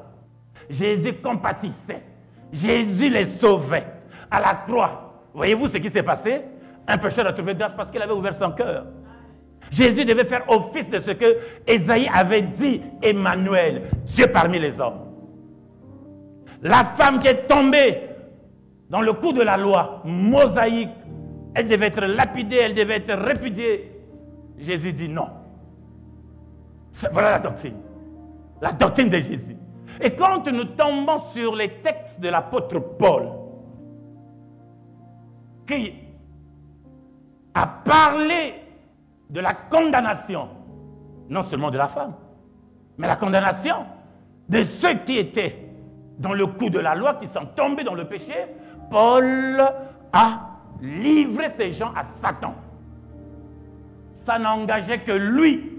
Jésus compatissait. Jésus les sauvait. À la croix, voyez-vous ce qui s'est passé? Un pécheur a trouvé grâce parce qu'il avait ouvert son cœur. Jésus devait faire office de ce que Esaïe avait dit, Emmanuel, Dieu parmi les hommes. La femme qui est tombée dans le coup de la loi mosaïque, elle devait être lapidée, elle devait être répudiée. Jésus dit non. Voilà la doctrine. La doctrine de Jésus. Et quand nous tombons sur les textes de l'apôtre Paul, qui a parlé de la condamnation, non seulement de la femme, mais la condamnation de ceux qui étaient dans le coup de la loi, qui sont tombés dans le péché, Paul a livré ces gens à Satan. Ça n'engageait que lui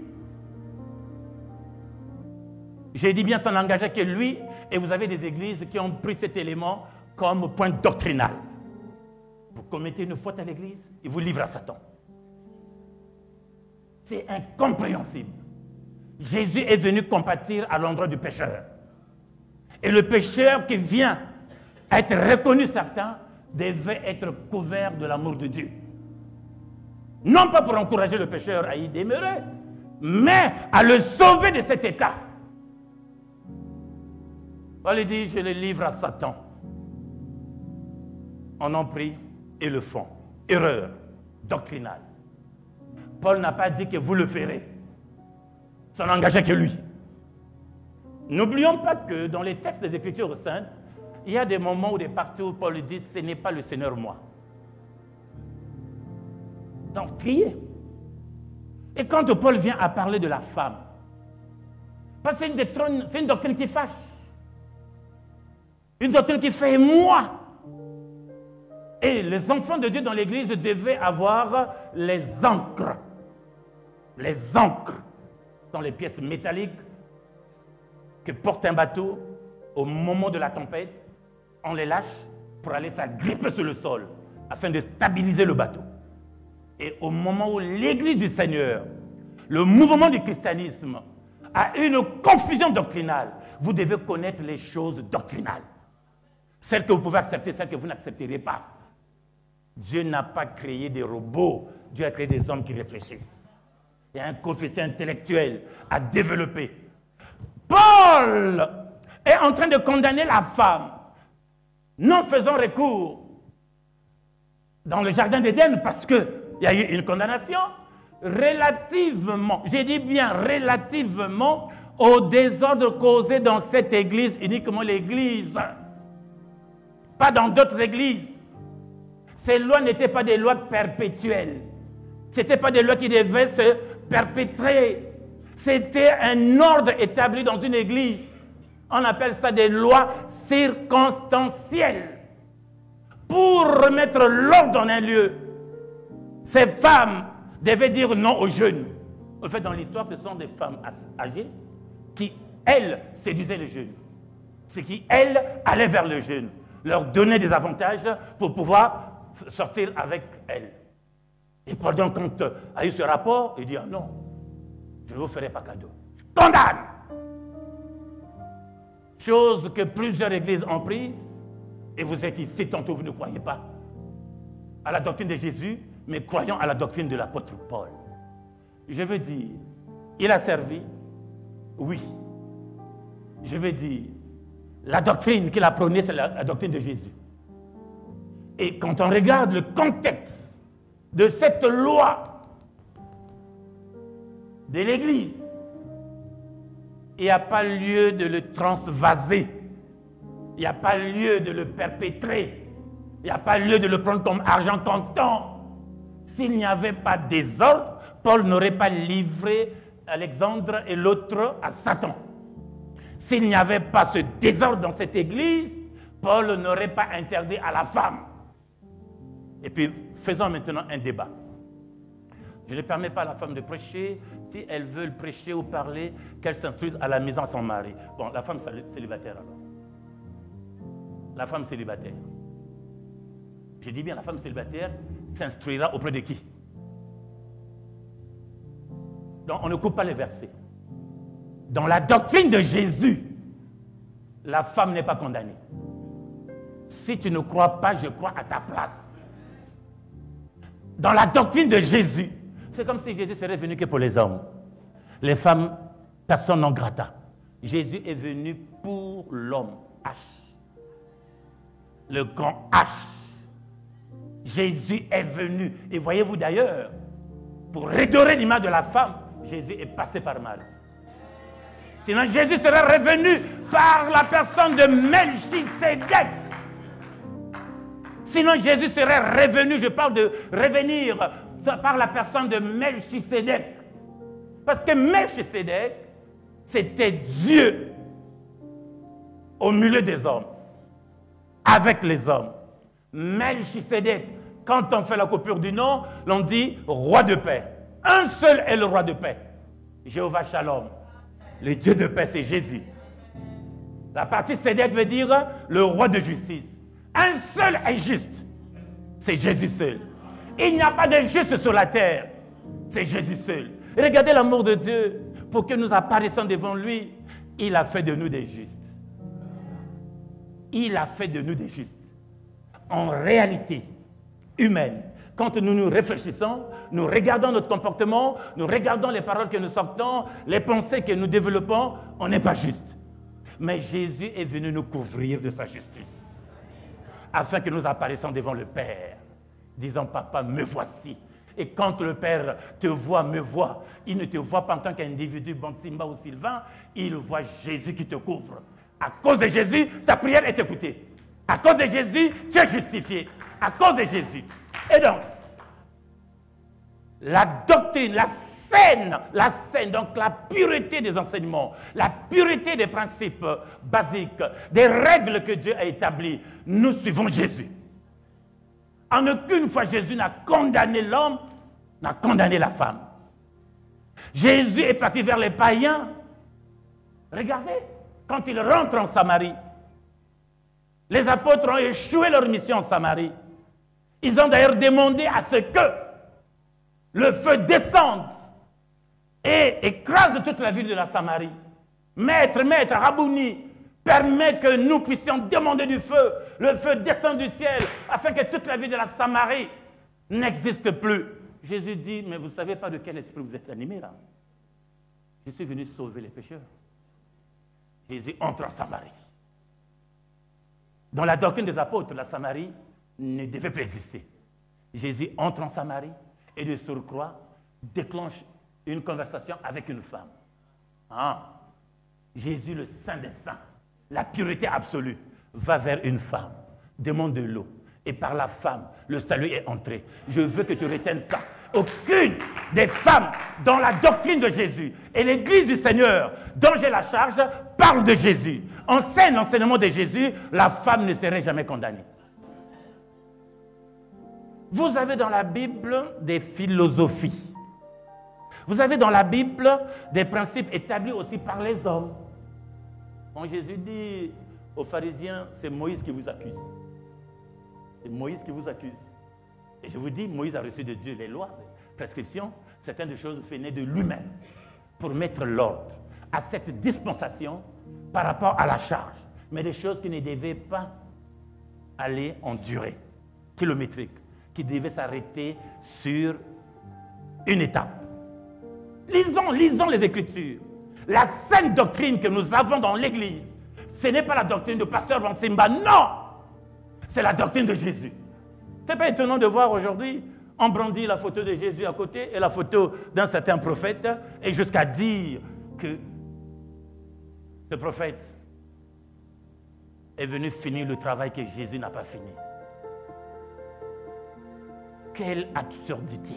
j'ai dit bien, ça n'engageait que lui, et vous avez des églises qui ont pris cet élément comme point doctrinal. Vous commettez une faute à l'église, il vous livre à Satan. C'est incompréhensible. Jésus est venu compatir à l'endroit du pécheur. Et le pécheur qui vient être reconnu certain devait être couvert de l'amour de Dieu. Non pas pour encourager le pécheur à y demeurer, mais à le sauver de cet état. Paul dit, je les livre à Satan. On en prie et le font. Erreur doctrinale. Paul n'a pas dit que vous le ferez. Ça n'engageait que lui. N'oublions pas que dans les textes des Écritures saintes, il y a des moments ou des parties où Paul dit Ce n'est pas le Seigneur moi. Donc, trier. Et quand Paul vient à parler de la femme, parce que c'est une, doctrine qui fâche. Une doctrine qui fait moi. Et les enfants de Dieu dans l'église devaient avoir les encres. Les encres sont les pièces métalliques que porte un bateau au moment de la tempête. On les lâche pour aller s'agripper sur le sol afin de stabiliser le bateau. Et au moment où l'église du Seigneur, le mouvement du christianisme, a une confusion doctrinale, vous devez connaître les choses doctrinales. Celles que vous pouvez accepter, celles que vous n'accepterez pas. Dieu n'a pas créé des robots, Dieu a créé des hommes qui réfléchissent. Il y a un coefficient intellectuel à développer. Paul est en train de condamner la femme, non faisant recours dans le jardin d'Éden parce qu'il y a eu une condamnation, relativement, j'ai dit bien relativement, au désordre causé dans cette église, uniquement l'église, pas dans d'autres églises. Ces lois n'étaient pas des lois perpétuelles. Ce n'étaient pas des lois qui devaient se perpétrer. C'était un ordre établi dans une église. On appelle ça des lois circonstancielles. Pour remettre l'ordre dans un lieu, ces femmes devait dire non aux jeunes. En fait, dans l'histoire, ce sont des femmes âgées qui, elles, séduisaient les jeunes. C'est qui, elles, allaient vers les jeunes, leur donnaient des avantages pour pouvoir sortir avec elles. Et pendant qu'on a eu ce rapport, il dit ah non, je ne vous ferai pas cadeau. Condamne Chose que plusieurs églises ont prise, et vous êtes ici, tantôt vous ne croyez pas à la doctrine de Jésus, mais croyons à la doctrine de l'apôtre Paul. Je veux dire, il a servi, oui. Je veux dire, la doctrine qu'il a prônée, c'est la, doctrine de Jésus. Et quand on regarde le contexte de cette loi de l'Église, il n'y a pas lieu de le transvaser. Il n'y a pas lieu de le perpétrer. Il n'y a pas lieu de le prendre comme argent comptant. S'il n'y avait pas désordre, Paul n'aurait pas livré Alexandre et l'autre à Satan. S'il n'y avait pas ce désordre dans cette église, Paul n'aurait pas interdit à la femme. Et puis, faisons maintenant un débat. Je ne permets pas à la femme de prêcher. Si elle veut prêcher ou parler, qu'elle s'instruise à la maison son mari. Bon, la femme célibataire alors. La femme célibataire. Je dis bien la femme célibataire, s'instruira auprès de qui? Donc on ne coupe pas les versets. Dans la doctrine de Jésus, la femme n'est pas condamnée. Si tu ne crois pas, je crois à ta place. Dans la doctrine de Jésus, c'est comme si Jésus serait venu que pour les hommes. Les femmes, personne non grata. Jésus est venu pour l'homme. H. Le grand H. Jésus est venu. Et voyez-vous d'ailleurs, pour redorer l'image de la femme, Jésus est passé par mal. Sinon, Jésus serait revenu par la personne de Melchisedec. Sinon, Jésus serait revenu, je parle de revenir par la personne de Melchisedec. Parce que Melchisedec, c'était Dieu au milieu des hommes, avec les hommes. Melchisedec, quand on fait la coupure du nom, l'on dit roi de paix. Un seul est le roi de paix. Jéhovah Shalom. Le Dieu de paix, c'est Jésus. La partie Sédek veut dire le roi de justice. Un seul est juste. C'est Jésus seul. Il n'y a pas de juste sur la terre. C'est Jésus seul. regardez l'amour de Dieu. Pour que nous apparaissions devant lui, il a fait de nous des justes. Il a fait de nous des justes en réalité humaine. Quand nous nous réfléchissons, nous regardons notre comportement, nous regardons les paroles que nous sortons, les pensées que nous développons, on n'est pas juste. Mais Jésus est venu nous couvrir de sa justice, afin que nous apparaissions devant le Père, disant, Papa, me voici. Et quand le Père te voit, me voit, il ne te voit pas en tant qu'individu, Simba ou Sylvain, il voit Jésus qui te couvre. À cause de Jésus, ta prière est écoutée. À cause de Jésus, tu es justifié. À cause de Jésus. Et donc, la doctrine, la scène, la scène, donc la pureté des enseignements, la pureté des principes basiques, des règles que Dieu a établies, nous suivons Jésus. En aucune fois Jésus n'a condamné l'homme, n'a condamné la femme. Jésus est parti vers les païens. Regardez, quand il rentre en Samarie, les apôtres ont échoué leur mission en Samarie. Ils ont d'ailleurs demandé à ce que le feu descende et écrase toute la ville de la Samarie. Maître, maître, Rabouni, permet que nous puissions demander du feu. Le feu descend du ciel afin que toute la ville de la Samarie n'existe plus. Jésus dit, mais vous ne savez pas de quel esprit vous êtes animé là? Je suis venu sauver les pécheurs. Jésus entre en Samarie. Dans la doctrine des apôtres, la Samarie ne devait plus exister. Jésus entre en Samarie et de surcroît déclenche une conversation avec une femme. Ah, Jésus, le Saint des Saints, la pureté absolue, va vers une femme, demande de l'eau. Et par la femme, le salut est entré. Je veux que tu retiennes ça. Aucune des femmes dans la doctrine de Jésus et l'Église du Seigneur dont j'ai la charge parle de Jésus. Enseigne l'enseignement de Jésus, la femme ne serait jamais condamnée. Vous avez dans la Bible des philosophies. Vous avez dans la Bible des principes établis aussi par les hommes. Quand Jésus dit aux pharisiens, c'est Moïse qui vous accuse. C'est Moïse qui vous accuse. Et je vous dis, Moïse a reçu de Dieu les lois, les prescriptions, certaines choses faites de lui-même pour mettre l'ordre à cette dispensation par rapport à la charge, mais des choses qui ne devaient pas aller en durée kilométrique, qui devaient s'arrêter sur une étape. Lisons, lisons les Écritures. La sainte doctrine que nous avons dans l'Église, ce n'est pas la doctrine de pasteur Bansimba, non C'est la doctrine de Jésus. Ce n'est pas étonnant de voir aujourd'hui, on brandit la photo de Jésus à côté et la photo d'un certain prophète, et jusqu'à dire que ce prophète est venu finir le travail que Jésus n'a pas fini. Quelle absurdité.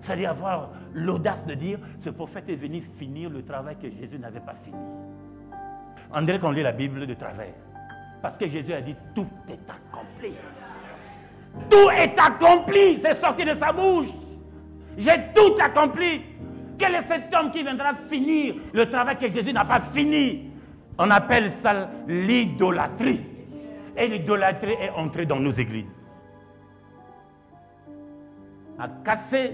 C'est-à-dire avoir l'audace de dire, ce prophète est venu finir le travail que Jésus n'avait pas fini. On dirait qu'on lit la Bible de travers. Parce que Jésus a dit, tout est accompli. Tout est accompli. C'est sorti de sa bouche. J'ai tout accompli. Quel est cet homme qui viendra finir le travail que Jésus n'a pas fini? On appelle ça l'idolâtrie. Et l'idolâtrie est entrée dans nos églises. A cassé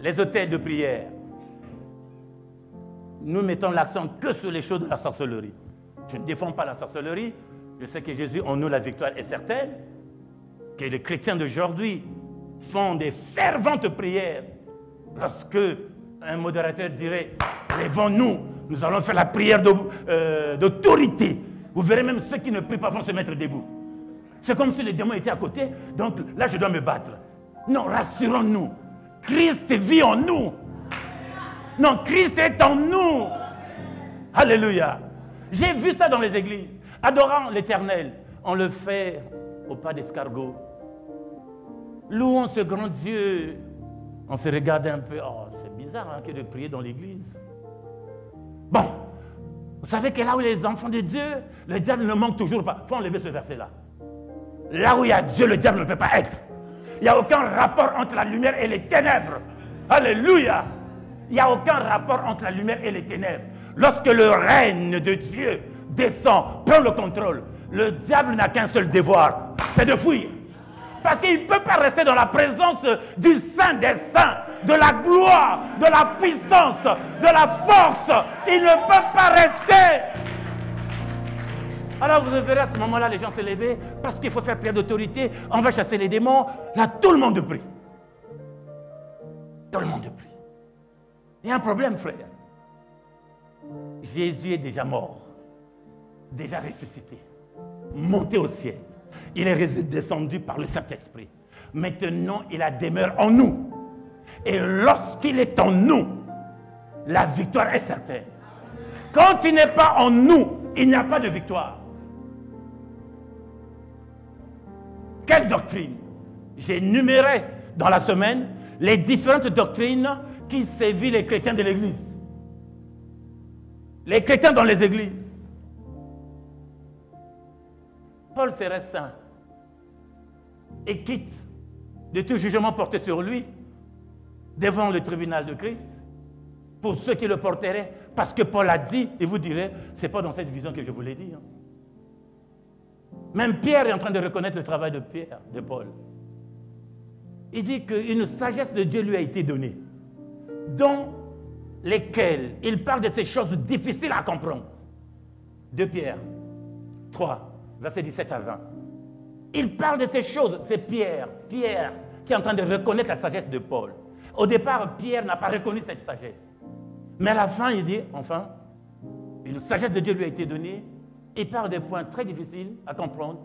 les hôtels de prière. Nous mettons l'accent que sur les choses de la sorcellerie. Je ne défends pas la sorcellerie. Je sais que Jésus en nous la victoire est certaine. Que les chrétiens d'aujourd'hui font des ferventes prières. Lorsque un modérateur dirait, lèvons-nous, nous allons faire la prière euh, d'autorité. Vous verrez même ceux qui ne prient pas vont se mettre debout. C'est comme si les démons étaient à côté, donc là je dois me battre. Non, rassurons-nous. Christ vit en nous. Non, Christ est en nous. Alléluia. J'ai vu ça dans les églises. Adorant l'éternel, on le fait au pas d'escargot. Louons ce grand Dieu. On se regarde un peu. Oh, c'est bizarre hein, que de prier dans l'église. Bon, vous savez que là où les enfants de Dieu, le diable ne manque toujours pas. Il faut enlever ce verset-là. Là où il y a Dieu, le diable ne peut pas être. Il n'y a aucun rapport entre la lumière et les ténèbres. Alléluia. Il n'y a aucun rapport entre la lumière et les ténèbres. Lorsque le règne de Dieu descend, prend le contrôle, le diable n'a qu'un seul devoir, c'est de fuir. Parce qu'il ne peut pas rester dans la présence du Saint des Saints, de la gloire, de la puissance, de la force. Il ne peut pas rester. Alors vous verrez à ce moment-là les gens se lever parce qu'il faut faire prière d'autorité, on va chasser les démons. Là, tout le monde prie. Tout le monde prie. Il y a un problème, frère. Jésus est déjà mort, déjà ressuscité, monté au ciel. Il est descendu par le Saint-Esprit. Maintenant, il a demeure en nous. Et lorsqu'il est en nous, la victoire est certaine. Quand il n'est pas en nous, il n'y a pas de victoire. Quelle doctrine? J'ai énuméré dans la semaine les différentes doctrines qui sévissent les chrétiens de l'Église. Les chrétiens dans les églises. Paul serait saint et quitte de tout jugement porté sur lui devant le tribunal de Christ pour ceux qui le porteraient. Parce que Paul a dit, et vous direz, ce n'est pas dans cette vision que je vous l'ai dit. Hein. Même Pierre est en train de reconnaître le travail de Pierre, de Paul. Il dit qu'une sagesse de Dieu lui a été donnée, dont lesquelles il parle de ces choses difficiles à comprendre. De Pierre 3, verset 17 à 20. Il parle de ces choses, c'est Pierre, Pierre, qui est en train de reconnaître la sagesse de Paul. Au départ, Pierre n'a pas reconnu cette sagesse. Mais à la fin, il dit, enfin, une sagesse de Dieu lui a été donnée. Il parle des points très difficiles à comprendre.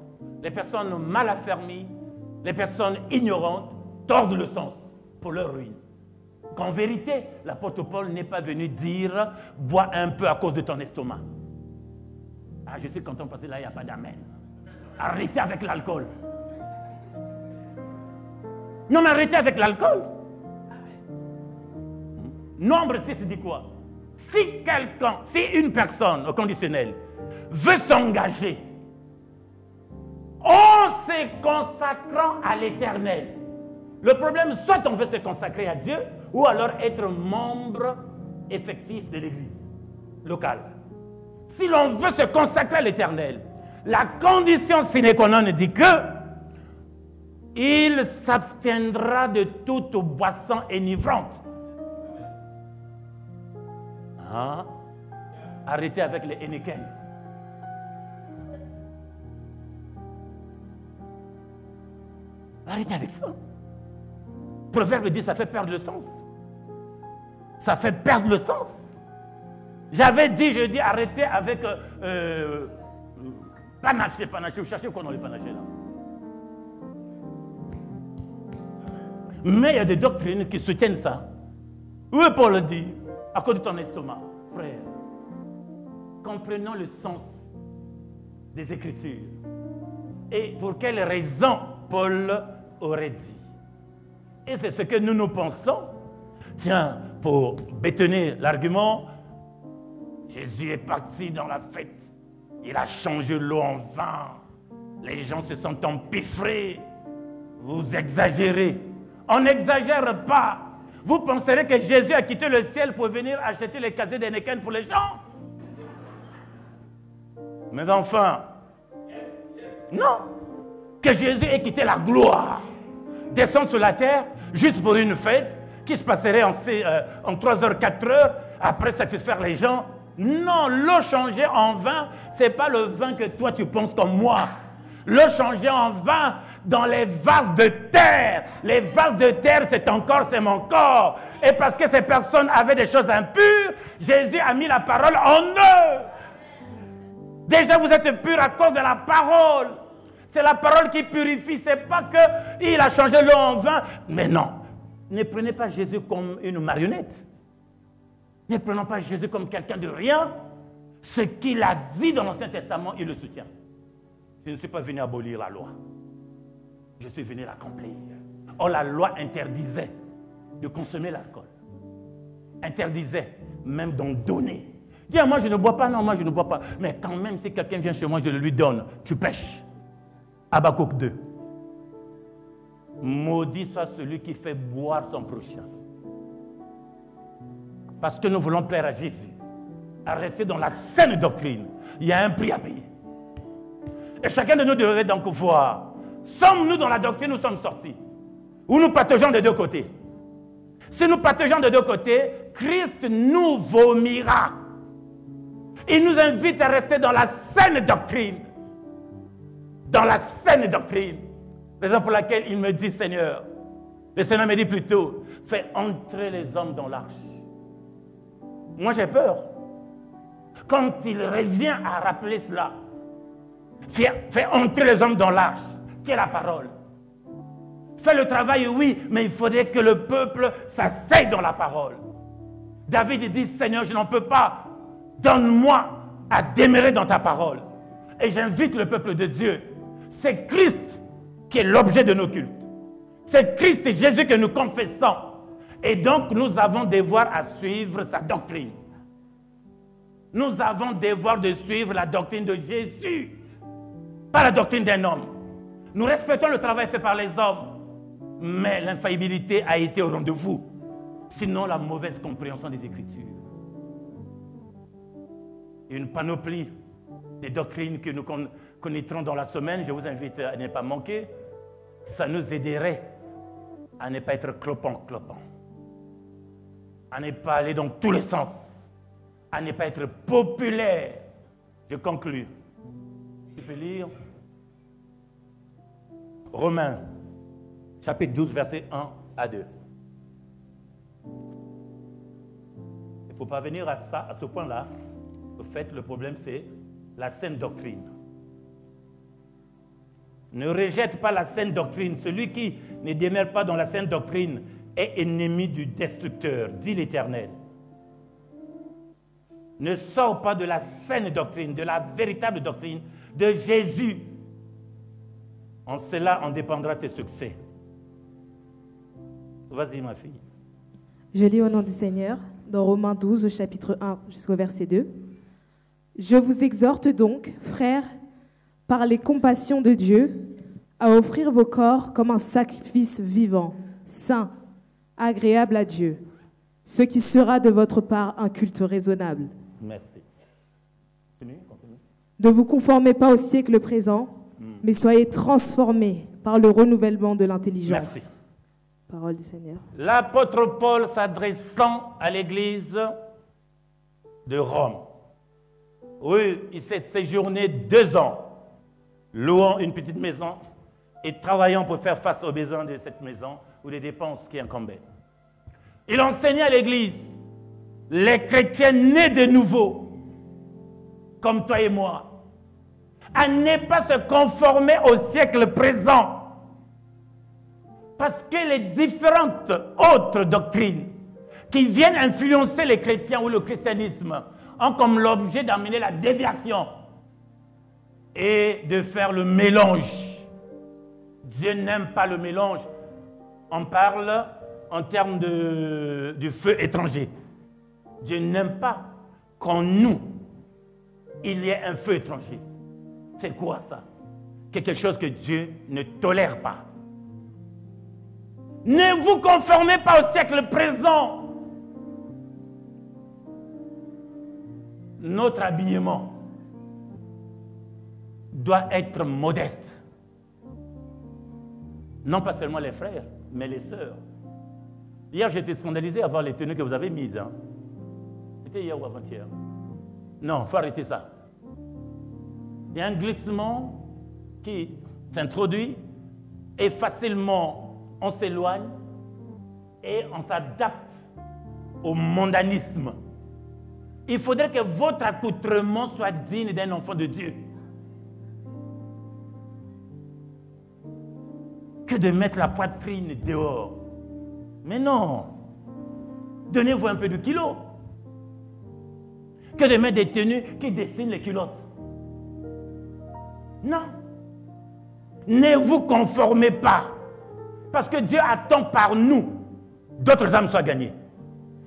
Les personnes mal affermies, les personnes ignorantes, tordent le sens pour leur ruine. Qu'en vérité, l'apôtre Paul n'est pas venu dire bois un peu à cause de ton estomac. Ah, je suis content parce que là, il n'y a pas d'amen. Arrêtez avec l'alcool. Non, mais arrêtez avec l'alcool. Nombre 6 dit quoi? Si quelqu'un, si une personne au conditionnel veut s'engager en se consacrant à l'éternel, le problème, soit on veut se consacrer à Dieu, ou alors être membre effectif de l'Église locale. Si l'on veut se consacrer à l'éternel, la condition sine qua non dit que il s'abstiendra de toute boisson enivrante. Hein? Arrêtez avec les Henneken. Arrêtez avec ça. Proverbe dit, ça fait perdre le sens. Ça fait perdre le sens. J'avais dit, je dis, arrêtez avec euh, euh, panaché, panaché. Vous cherchez quoi dans les panachés là? Mais il y a des doctrines qui soutiennent ça. Oui, Paul dit, à cause de ton estomac, frère, comprenons le sens des Écritures. Et pour quelle raison Paul aurait dit et c'est ce que nous nous pensons. Tiens, pour bétonner l'argument, Jésus est parti dans la fête. Il a changé l'eau en vin. Les gens se sont empiffrés. Vous exagérez. On n'exagère pas. Vous penserez que Jésus a quitté le ciel pour venir acheter les casiers d'Eneken pour les gens Mais enfin, non. Que Jésus ait quitté la gloire, descendre sur la terre juste pour une fête qui se passerait en, euh, en 3 heures, 4 heures, après satisfaire les gens. Non, l'eau changée en vin, ce n'est pas le vin que toi tu penses comme moi. L'eau changée en vin dans les vases de terre. Les vases de terre, c'est ton corps, c'est mon corps. Et parce que ces personnes avaient des choses impures, Jésus a mis la parole en eux. Déjà, vous êtes purs à cause de la parole. C'est la parole qui purifie. C'est pas que il a changé l'eau en vin. Mais non. Ne prenez pas Jésus comme une marionnette. Ne prenons pas Jésus comme quelqu'un de rien. Ce qu'il a dit dans l'Ancien Testament, il le soutient. Je ne suis pas venu abolir la loi. Je suis venu l'accomplir. Or, la loi interdisait de consommer l'alcool. Interdisait même d'en donner. Dis, moi je ne bois pas, non, moi je ne bois pas. Mais quand même, si quelqu'un vient chez moi, je le lui donne. Tu pêches. Habakkuk 2. Maudit soit celui qui fait boire son prochain. Parce que nous voulons plaire à Jésus, à rester dans la saine doctrine. Il y a un prix à payer. Et chacun de nous devrait donc voir, sommes-nous dans la doctrine ou sommes sortis? Ou nous partageons de deux côtés? Si nous partageons de deux côtés, Christ nous vomira. Il nous invite à rester dans la saine doctrine dans la saine doctrine. Raison pour laquelle il me dit, Seigneur, le Seigneur me dit plutôt, fais entrer les hommes dans l'arche. Moi j'ai peur. Quand il revient à rappeler cela, fais, entrer les hommes dans l'arche, qui est la parole? Fais le travail, oui, mais il faudrait que le peuple s'asseye dans la parole. David dit, Seigneur, je n'en peux pas. Donne-moi à demeurer dans ta parole. Et j'invite le peuple de Dieu. C'est Christ qui est l'objet de nos cultes. C'est Christ et Jésus que nous confessons. Et donc, nous avons devoir à suivre sa doctrine. Nous avons devoir de suivre la doctrine de Jésus, pas la doctrine d'un homme. Nous respectons le travail fait par les hommes, mais l'infaillibilité a été au rendez-vous. Sinon, la mauvaise compréhension des Écritures. Une panoplie des doctrines que nous connaîtrons dans la semaine, je vous invite à ne pas manquer. Ça nous aiderait à ne pas être clopant-clopant, à ne pas aller dans tous les sens, à ne pas être populaire. Je conclus. Tu peux lire Romains, chapitre 12, verset 1 à 2. Il ne faut pas venir à, ça, à ce point-là. Au fait, le problème, c'est la saine doctrine. Ne rejette pas la saine doctrine. Celui qui ne demeure pas dans la saine doctrine est ennemi du destructeur, dit l'Éternel. Ne sors pas de la saine doctrine, de la véritable doctrine de Jésus. En cela en dépendra tes succès. Vas-y, ma fille. Je lis au nom du Seigneur, dans Romains 12, chapitre 1 jusqu'au verset 2. Je vous exhorte donc, frères, par les compassions de Dieu, à offrir vos corps comme un sacrifice vivant, saint, agréable à Dieu, ce qui sera de votre part un culte raisonnable. Merci. Ne vous conformez pas au siècle présent, mais soyez transformés par le renouvellement de l'intelligence. Merci. Parole du Seigneur. L'apôtre Paul s'adressant à l'église de Rome. Oui, il s'est séjourné deux ans, louant une petite maison et travaillant pour faire face aux besoins de cette maison ou des dépenses qui incombaient. Il enseignait à l'église, les chrétiens nés de nouveau, comme toi et moi, à ne pas se conformer au siècle présent. Parce que les différentes autres doctrines qui viennent influencer les chrétiens ou le christianisme ont comme l'objet d'amener la déviation et de faire le mélange. Dieu n'aime pas le mélange. On parle en termes de, du feu étranger. Dieu n'aime pas qu'en nous, il y ait un feu étranger. C'est quoi ça? Quelque chose que Dieu ne tolère pas. Ne vous conformez pas au siècle présent, notre habillement doit être modeste. Non pas seulement les frères, mais les sœurs. Hier, j'étais scandalisé à voir les tenues que vous avez mises. Hein. C'était hier ou avant-hier. Non, il faut arrêter ça. Il y a un glissement qui s'introduit et facilement on s'éloigne et on s'adapte au mondanisme il faudrait que votre accoutrement soit digne d'un enfant de Dieu. De mettre la poitrine dehors. Mais non. Donnez-vous un peu de kilo. Que de mettre des tenues qui dessinent les culottes. Non. Ne vous conformez pas. Parce que Dieu attend par nous d'autres âmes soient gagnées.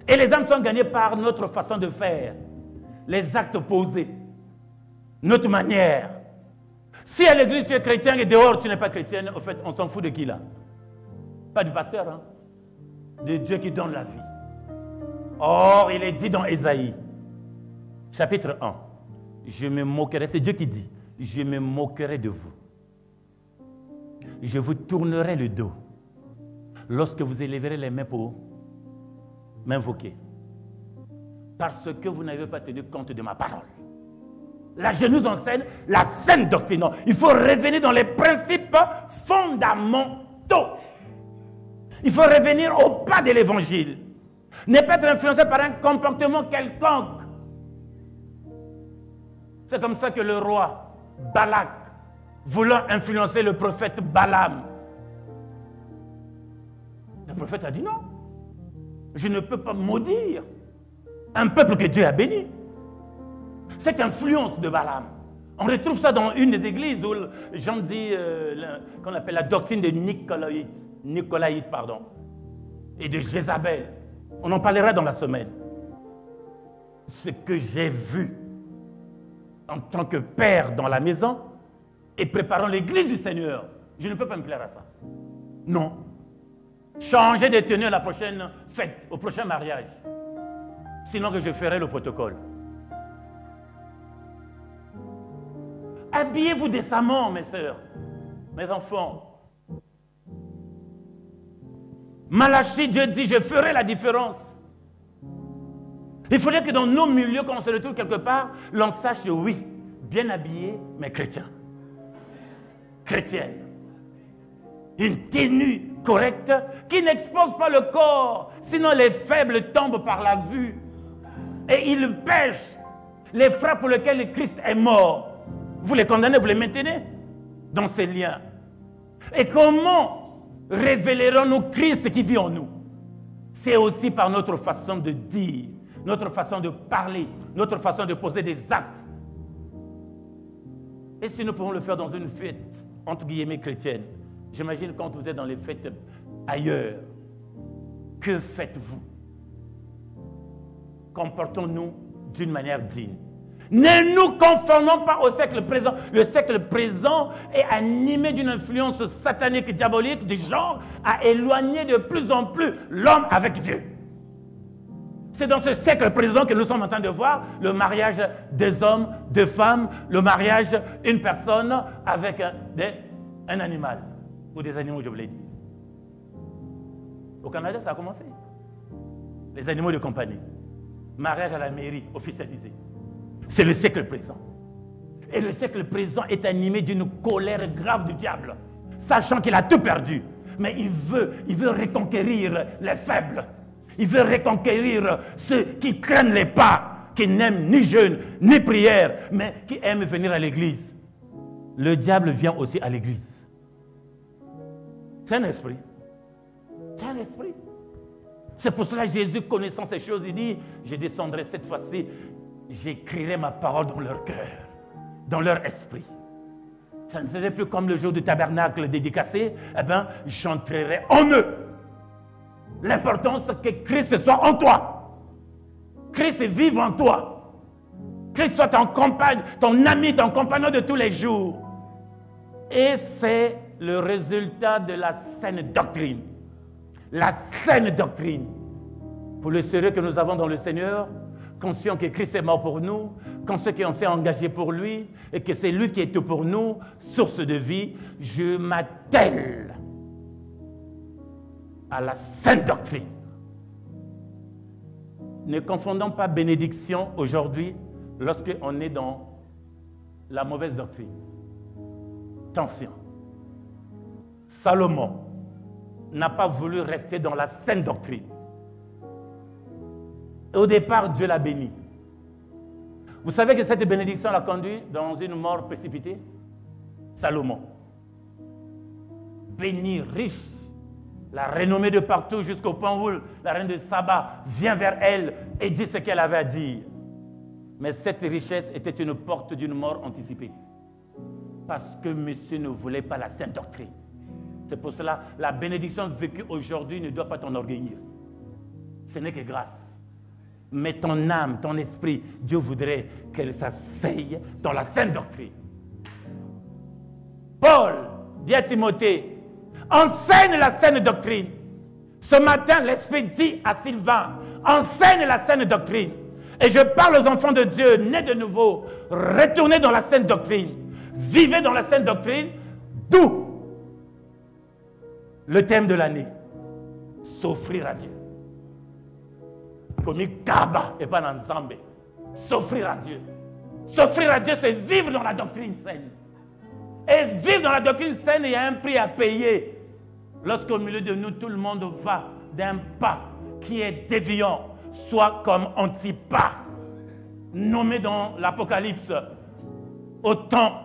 Et les âmes sont gagnées par notre façon de faire, les actes posés, notre manière. Si à l'église tu es chrétien et dehors tu n'es pas chrétienne, au fait, on s'en fout de qui là? Pas du pasteur, hein? De Dieu qui donne la vie. Or, il est dit dans Ésaïe, chapitre 1, je me moquerai, c'est Dieu qui dit, je me moquerai de vous. Je vous tournerai le dos lorsque vous élèverez les mains pour m'invoquer. Parce que vous n'avez pas tenu compte de ma parole. Là, je nous enseigne la saine doctrine. il faut revenir dans les principes fondamentaux. Il faut revenir au pas de l'évangile. Ne pas être influencé par un comportement quelconque. C'est comme ça que le roi Balak, voulant influencer le prophète Balaam, prophète a dit non. Je ne peux pas maudire un peuple que Dieu a béni. Cette influence de Balaam, on retrouve ça dans une des églises où Jean dit, euh, qu'on appelle la doctrine de Nicolaïte, Nicolaïte pardon, et de Jézabel. On en parlera dans la semaine. Ce que j'ai vu en tant que père dans la maison et préparant l'église du Seigneur, je ne peux pas me plaire à ça. Non. Changer de tenue à la prochaine fête, au prochain mariage. Sinon que je ferai le protocole. Habillez-vous décemment, mes soeurs, mes enfants. Malachi, Dieu dit, je ferai la différence. Il faudrait que dans nos milieux, quand on se retrouve quelque part, l'on sache, oui, bien habillé, mais chrétien. Chrétienne. Une tenue correcte qui n'expose pas le corps, sinon les faibles tombent par la vue. Et ils pêchent les frappes pour lesquelles le Christ est mort. Vous les condamnez, vous les maintenez dans ces liens. Et comment révélerons-nous Christ qui vit en nous? C'est aussi par notre façon de dire, notre façon de parler, notre façon de poser des actes. Et si nous pouvons le faire dans une fête, entre guillemets, chrétienne, j'imagine quand vous êtes dans les fêtes ailleurs, que faites-vous? Comportons-nous d'une manière digne. Ne nous conformons pas au siècle présent. Le siècle présent est animé d'une influence satanique, diabolique, du genre à éloigner de plus en plus l'homme avec Dieu. C'est dans ce siècle présent que nous sommes en train de voir le mariage des hommes, des femmes, le mariage d'une personne avec un, animal ou des animaux, je vous l'ai dit. Au Canada, ça a commencé. Les animaux de compagnie. Mariage à la mairie, officialisé. C'est le siècle présent. Et le siècle présent est animé d'une colère grave du diable, sachant qu'il a tout perdu. Mais il veut, il veut reconquérir les faibles. Il veut reconquérir ceux qui craignent les pas, qui n'aiment ni jeûne, ni prière, mais qui aiment venir à l'église. Le diable vient aussi à l'église. C'est un esprit. C'est un esprit. C'est pour cela que Jésus, connaissant ces choses, il dit, je descendrai cette fois-ci j'écrirai ma parole dans leur cœur, dans leur esprit. Ça ne serait plus comme le jour du tabernacle dédicacé, eh bien, j'entrerai en eux. L'important, c'est que Christ soit en toi. Christ vive en toi. Christ soit ton compagne, ton ami, ton compagnon de tous les jours. Et c'est le résultat de la saine doctrine. La saine doctrine. Pour le sérieux que nous avons dans le Seigneur, conscient que Christ est mort pour nous, conscient qu'on s'est engagé pour lui et que c'est lui qui est tout pour nous, source de vie, je m'attelle à la sainte doctrine. Ne confondons pas bénédiction aujourd'hui lorsqu'on est dans la mauvaise doctrine. Attention. Salomon n'a pas voulu rester dans la sainte doctrine. Au départ, Dieu l'a béni. Vous savez que cette bénédiction l'a conduit dans une mort précipitée? Salomon. Béni, riche, la renommée de partout jusqu'au point où la reine de Saba vient vers elle et dit ce qu'elle avait à dire. Mais cette richesse était une porte d'une mort anticipée. Parce que monsieur ne voulait pas la sainte doctrine. C'est pour cela la bénédiction vécue aujourd'hui ne doit pas t'enorgueillir. Ce n'est que grâce mais ton âme, ton esprit, Dieu voudrait qu'elle s'asseye dans la sainte doctrine. Paul dit à Timothée, enseigne la saine doctrine. Ce matin, l'Esprit dit à Sylvain, enseigne la saine doctrine. Et je parle aux enfants de Dieu, nés de nouveau, retournez dans la saine doctrine. Vivez dans la saine doctrine, d'où le thème de l'année, s'offrir à Dieu comme Kaba et pas dans Zambé. S'offrir à Dieu. S'offrir à Dieu, c'est vivre dans la doctrine saine. Et vivre dans la doctrine saine, il y a un prix à payer. Lorsqu'au milieu de nous, tout le monde va d'un pas qui est déviant, soit comme Antipas, nommé dans l'Apocalypse, au temps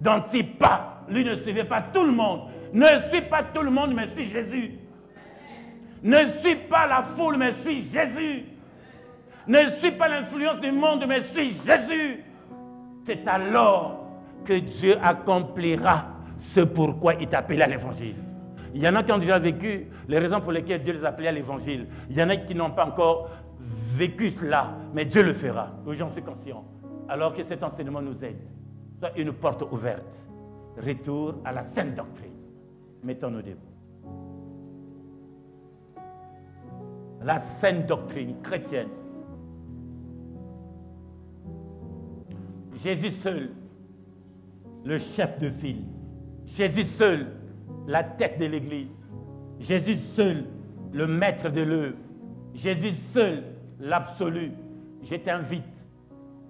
d'Antipas. Lui ne suivait pas tout le monde. Ne suit pas tout le monde, mais suit Jésus. Ne suis pas la foule, mais suis Jésus. Ne suis pas l'influence du monde, mais suis Jésus. C'est alors que Dieu accomplira ce pourquoi il t'a appelé à l'évangile. Il y en a qui ont déjà vécu les raisons pour lesquelles Dieu les a appelés à l'évangile. Il y en a qui n'ont pas encore vécu cela, mais Dieu le fera. J'en suis conscient. Alors que cet enseignement nous aide. Soit une porte ouverte. Retour à la sainte doctrine. Mettons-nous debout. La sainte doctrine chrétienne. Jésus seul, le chef de file. Jésus seul, la tête de l'Église. Jésus seul, le maître de l'œuvre. Jésus seul, l'absolu. Je t'invite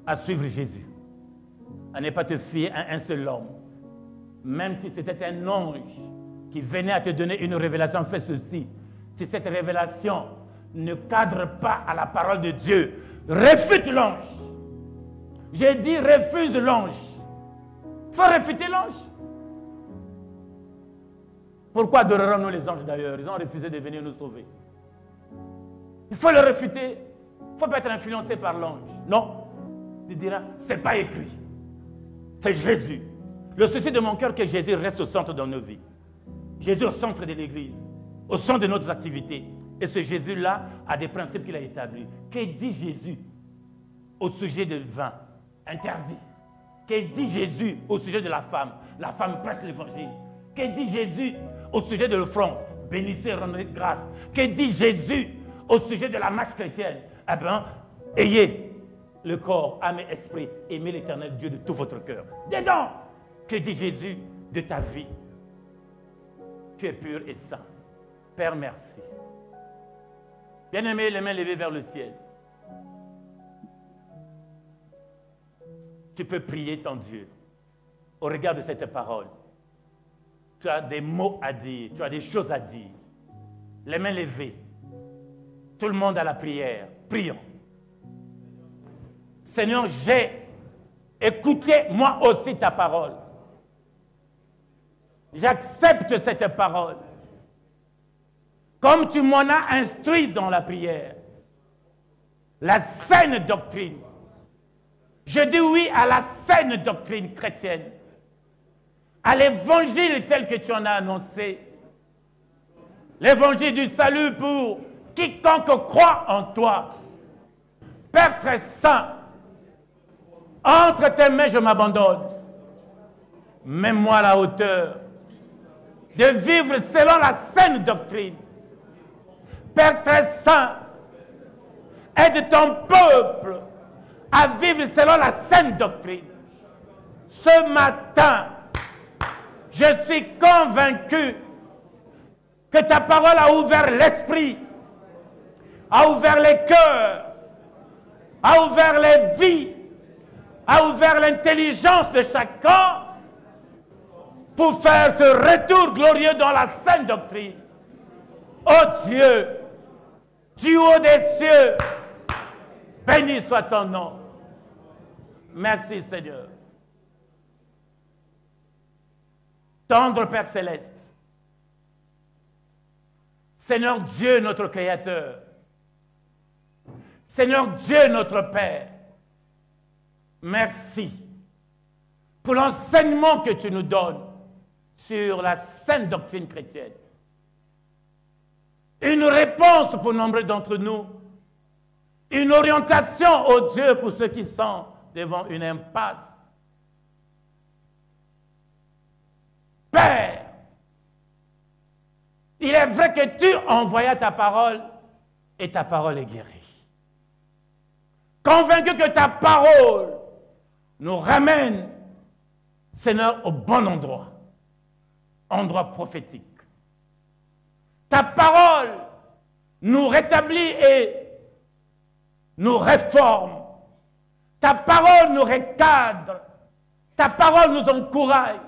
à suivre Jésus, à ne pas te fier à un seul homme. Même si c'était un ange qui venait à te donner une révélation, fais ceci. Si cette révélation ne cadre pas à la parole de Dieu, refute l'ange. J'ai dit refuse l'ange. Il faut refuter l'ange. Pourquoi adorerons-nous les anges d'ailleurs? Ils ont refusé de venir nous sauver. Il faut le refuter. Il ne faut pas être influencé par l'ange. Non. Tu diras, ce n'est pas écrit. C'est Jésus. Le souci de mon cœur que Jésus reste au centre de nos vies. Jésus au centre de l'Église, au centre de nos activités. Et ce Jésus-là a des principes qu'il a établis. Que dit Jésus au sujet du vin? Interdit. Que dit Jésus au sujet de la femme? La femme presse l'évangile. Que dit Jésus au sujet de l'offrande? Bénissez, rendez grâce. Que dit Jésus au sujet de la marche chrétienne? Eh bien, ayez le corps, âme et esprit. Aimez l'éternel Dieu de tout votre cœur. Dedans, que dit Jésus de ta vie? Tu es pur et saint. Père, merci. Bien-aimé, les mains levées vers le ciel. Tu peux prier ton Dieu au regard de cette parole tu as des mots à dire, tu as des choses à dire. Les mains levées. Tout le monde à la prière. Prions. Seigneur, j'ai écouté moi aussi ta parole. J'accepte cette parole. Comme tu m'en as instruit dans la prière. La saine doctrine. Je dis oui à la saine doctrine chrétienne à l'évangile tel que tu en as annoncé. L'évangile du salut pour quiconque croit en toi. Père très saint, entre tes mains je m'abandonne. Mets-moi à la hauteur de vivre selon la saine doctrine. Père très saint, aide ton peuple à vivre selon la saine doctrine. Ce matin, je suis convaincu que ta parole a ouvert l'esprit, a ouvert les cœurs, a ouvert les vies, a ouvert l'intelligence de chacun pour faire ce retour glorieux dans la sainte doctrine. Oh Dieu, du haut des cieux, béni soit ton nom. Merci Seigneur. Tendre Père céleste, Seigneur Dieu notre Créateur, Seigneur Dieu notre Père, merci pour l'enseignement que tu nous donnes sur la sainte doctrine chrétienne. Une réponse pour nombre d'entre nous, une orientation au Dieu pour ceux qui sont devant une impasse Père, il est vrai que tu envoyais ta parole et ta parole est guérie. Convaincu que ta parole nous ramène, Seigneur, au bon endroit, endroit prophétique. Ta parole nous rétablit et nous réforme. Ta parole nous recadre. Ta parole nous encourage.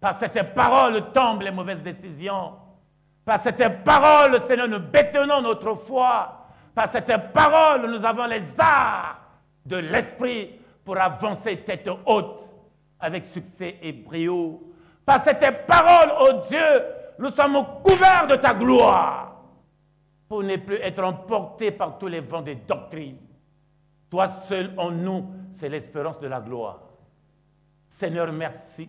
Par cette parole tombent les mauvaises décisions. Par cette parole, Seigneur, nous bétonnons notre foi. Par cette parole, nous avons les arts de l'esprit pour avancer tête haute avec succès et brio. Par cette parole, oh Dieu, nous sommes couverts de ta gloire. pour ne plus être emportés par tous les vents des doctrines. Toi seul en nous, c'est l'espérance de la gloire. Seigneur, merci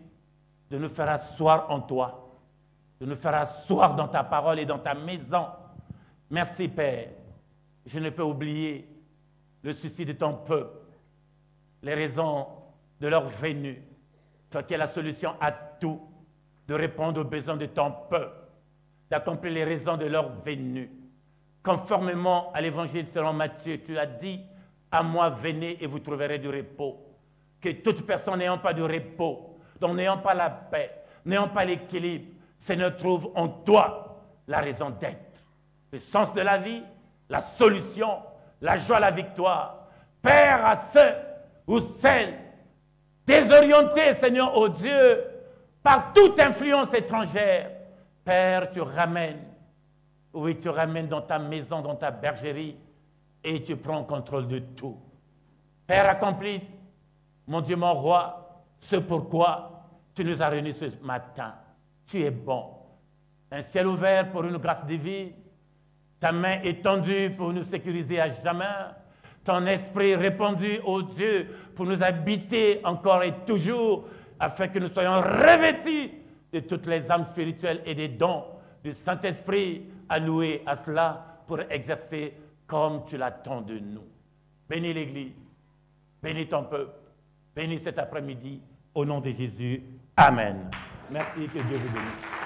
de nous faire asseoir en toi, de nous faire asseoir dans ta parole et dans ta maison. Merci Père. Je ne peux oublier le souci de ton peuple, les raisons de leur venue. Toi qui es la solution à tout, de répondre aux besoins de ton peuple, d'accomplir les raisons de leur venue. Conformément à l'évangile selon Matthieu, tu as dit, à moi venez et vous trouverez du repos. Que toute personne n'ayant pas de repos, dont n'ayant pas la paix, n'ayant pas l'équilibre, Seigneur trouve en toi la raison d'être, le sens de la vie, la solution, la joie, la victoire. Père à ceux ou celles désorientés, Seigneur, au Dieu, par toute influence étrangère, Père, tu ramènes, oui, tu ramènes dans ta maison, dans ta bergerie, et tu prends contrôle de tout. Père accompli, mon Dieu, mon roi, ce pourquoi tu nous as réunis ce matin. Tu es bon. Un ciel ouvert pour une grâce divine, ta main étendue pour nous sécuriser à jamais, ton esprit répandu, au Dieu, pour nous habiter encore et toujours, afin que nous soyons revêtus de toutes les âmes spirituelles et des dons du Saint-Esprit alloués à cela pour exercer comme tu l'attends de nous. Bénis l'Église, bénis ton peuple, bénis cet après-midi, au nom de Jésus. Amen. Merci, que Dieu vous bénisse.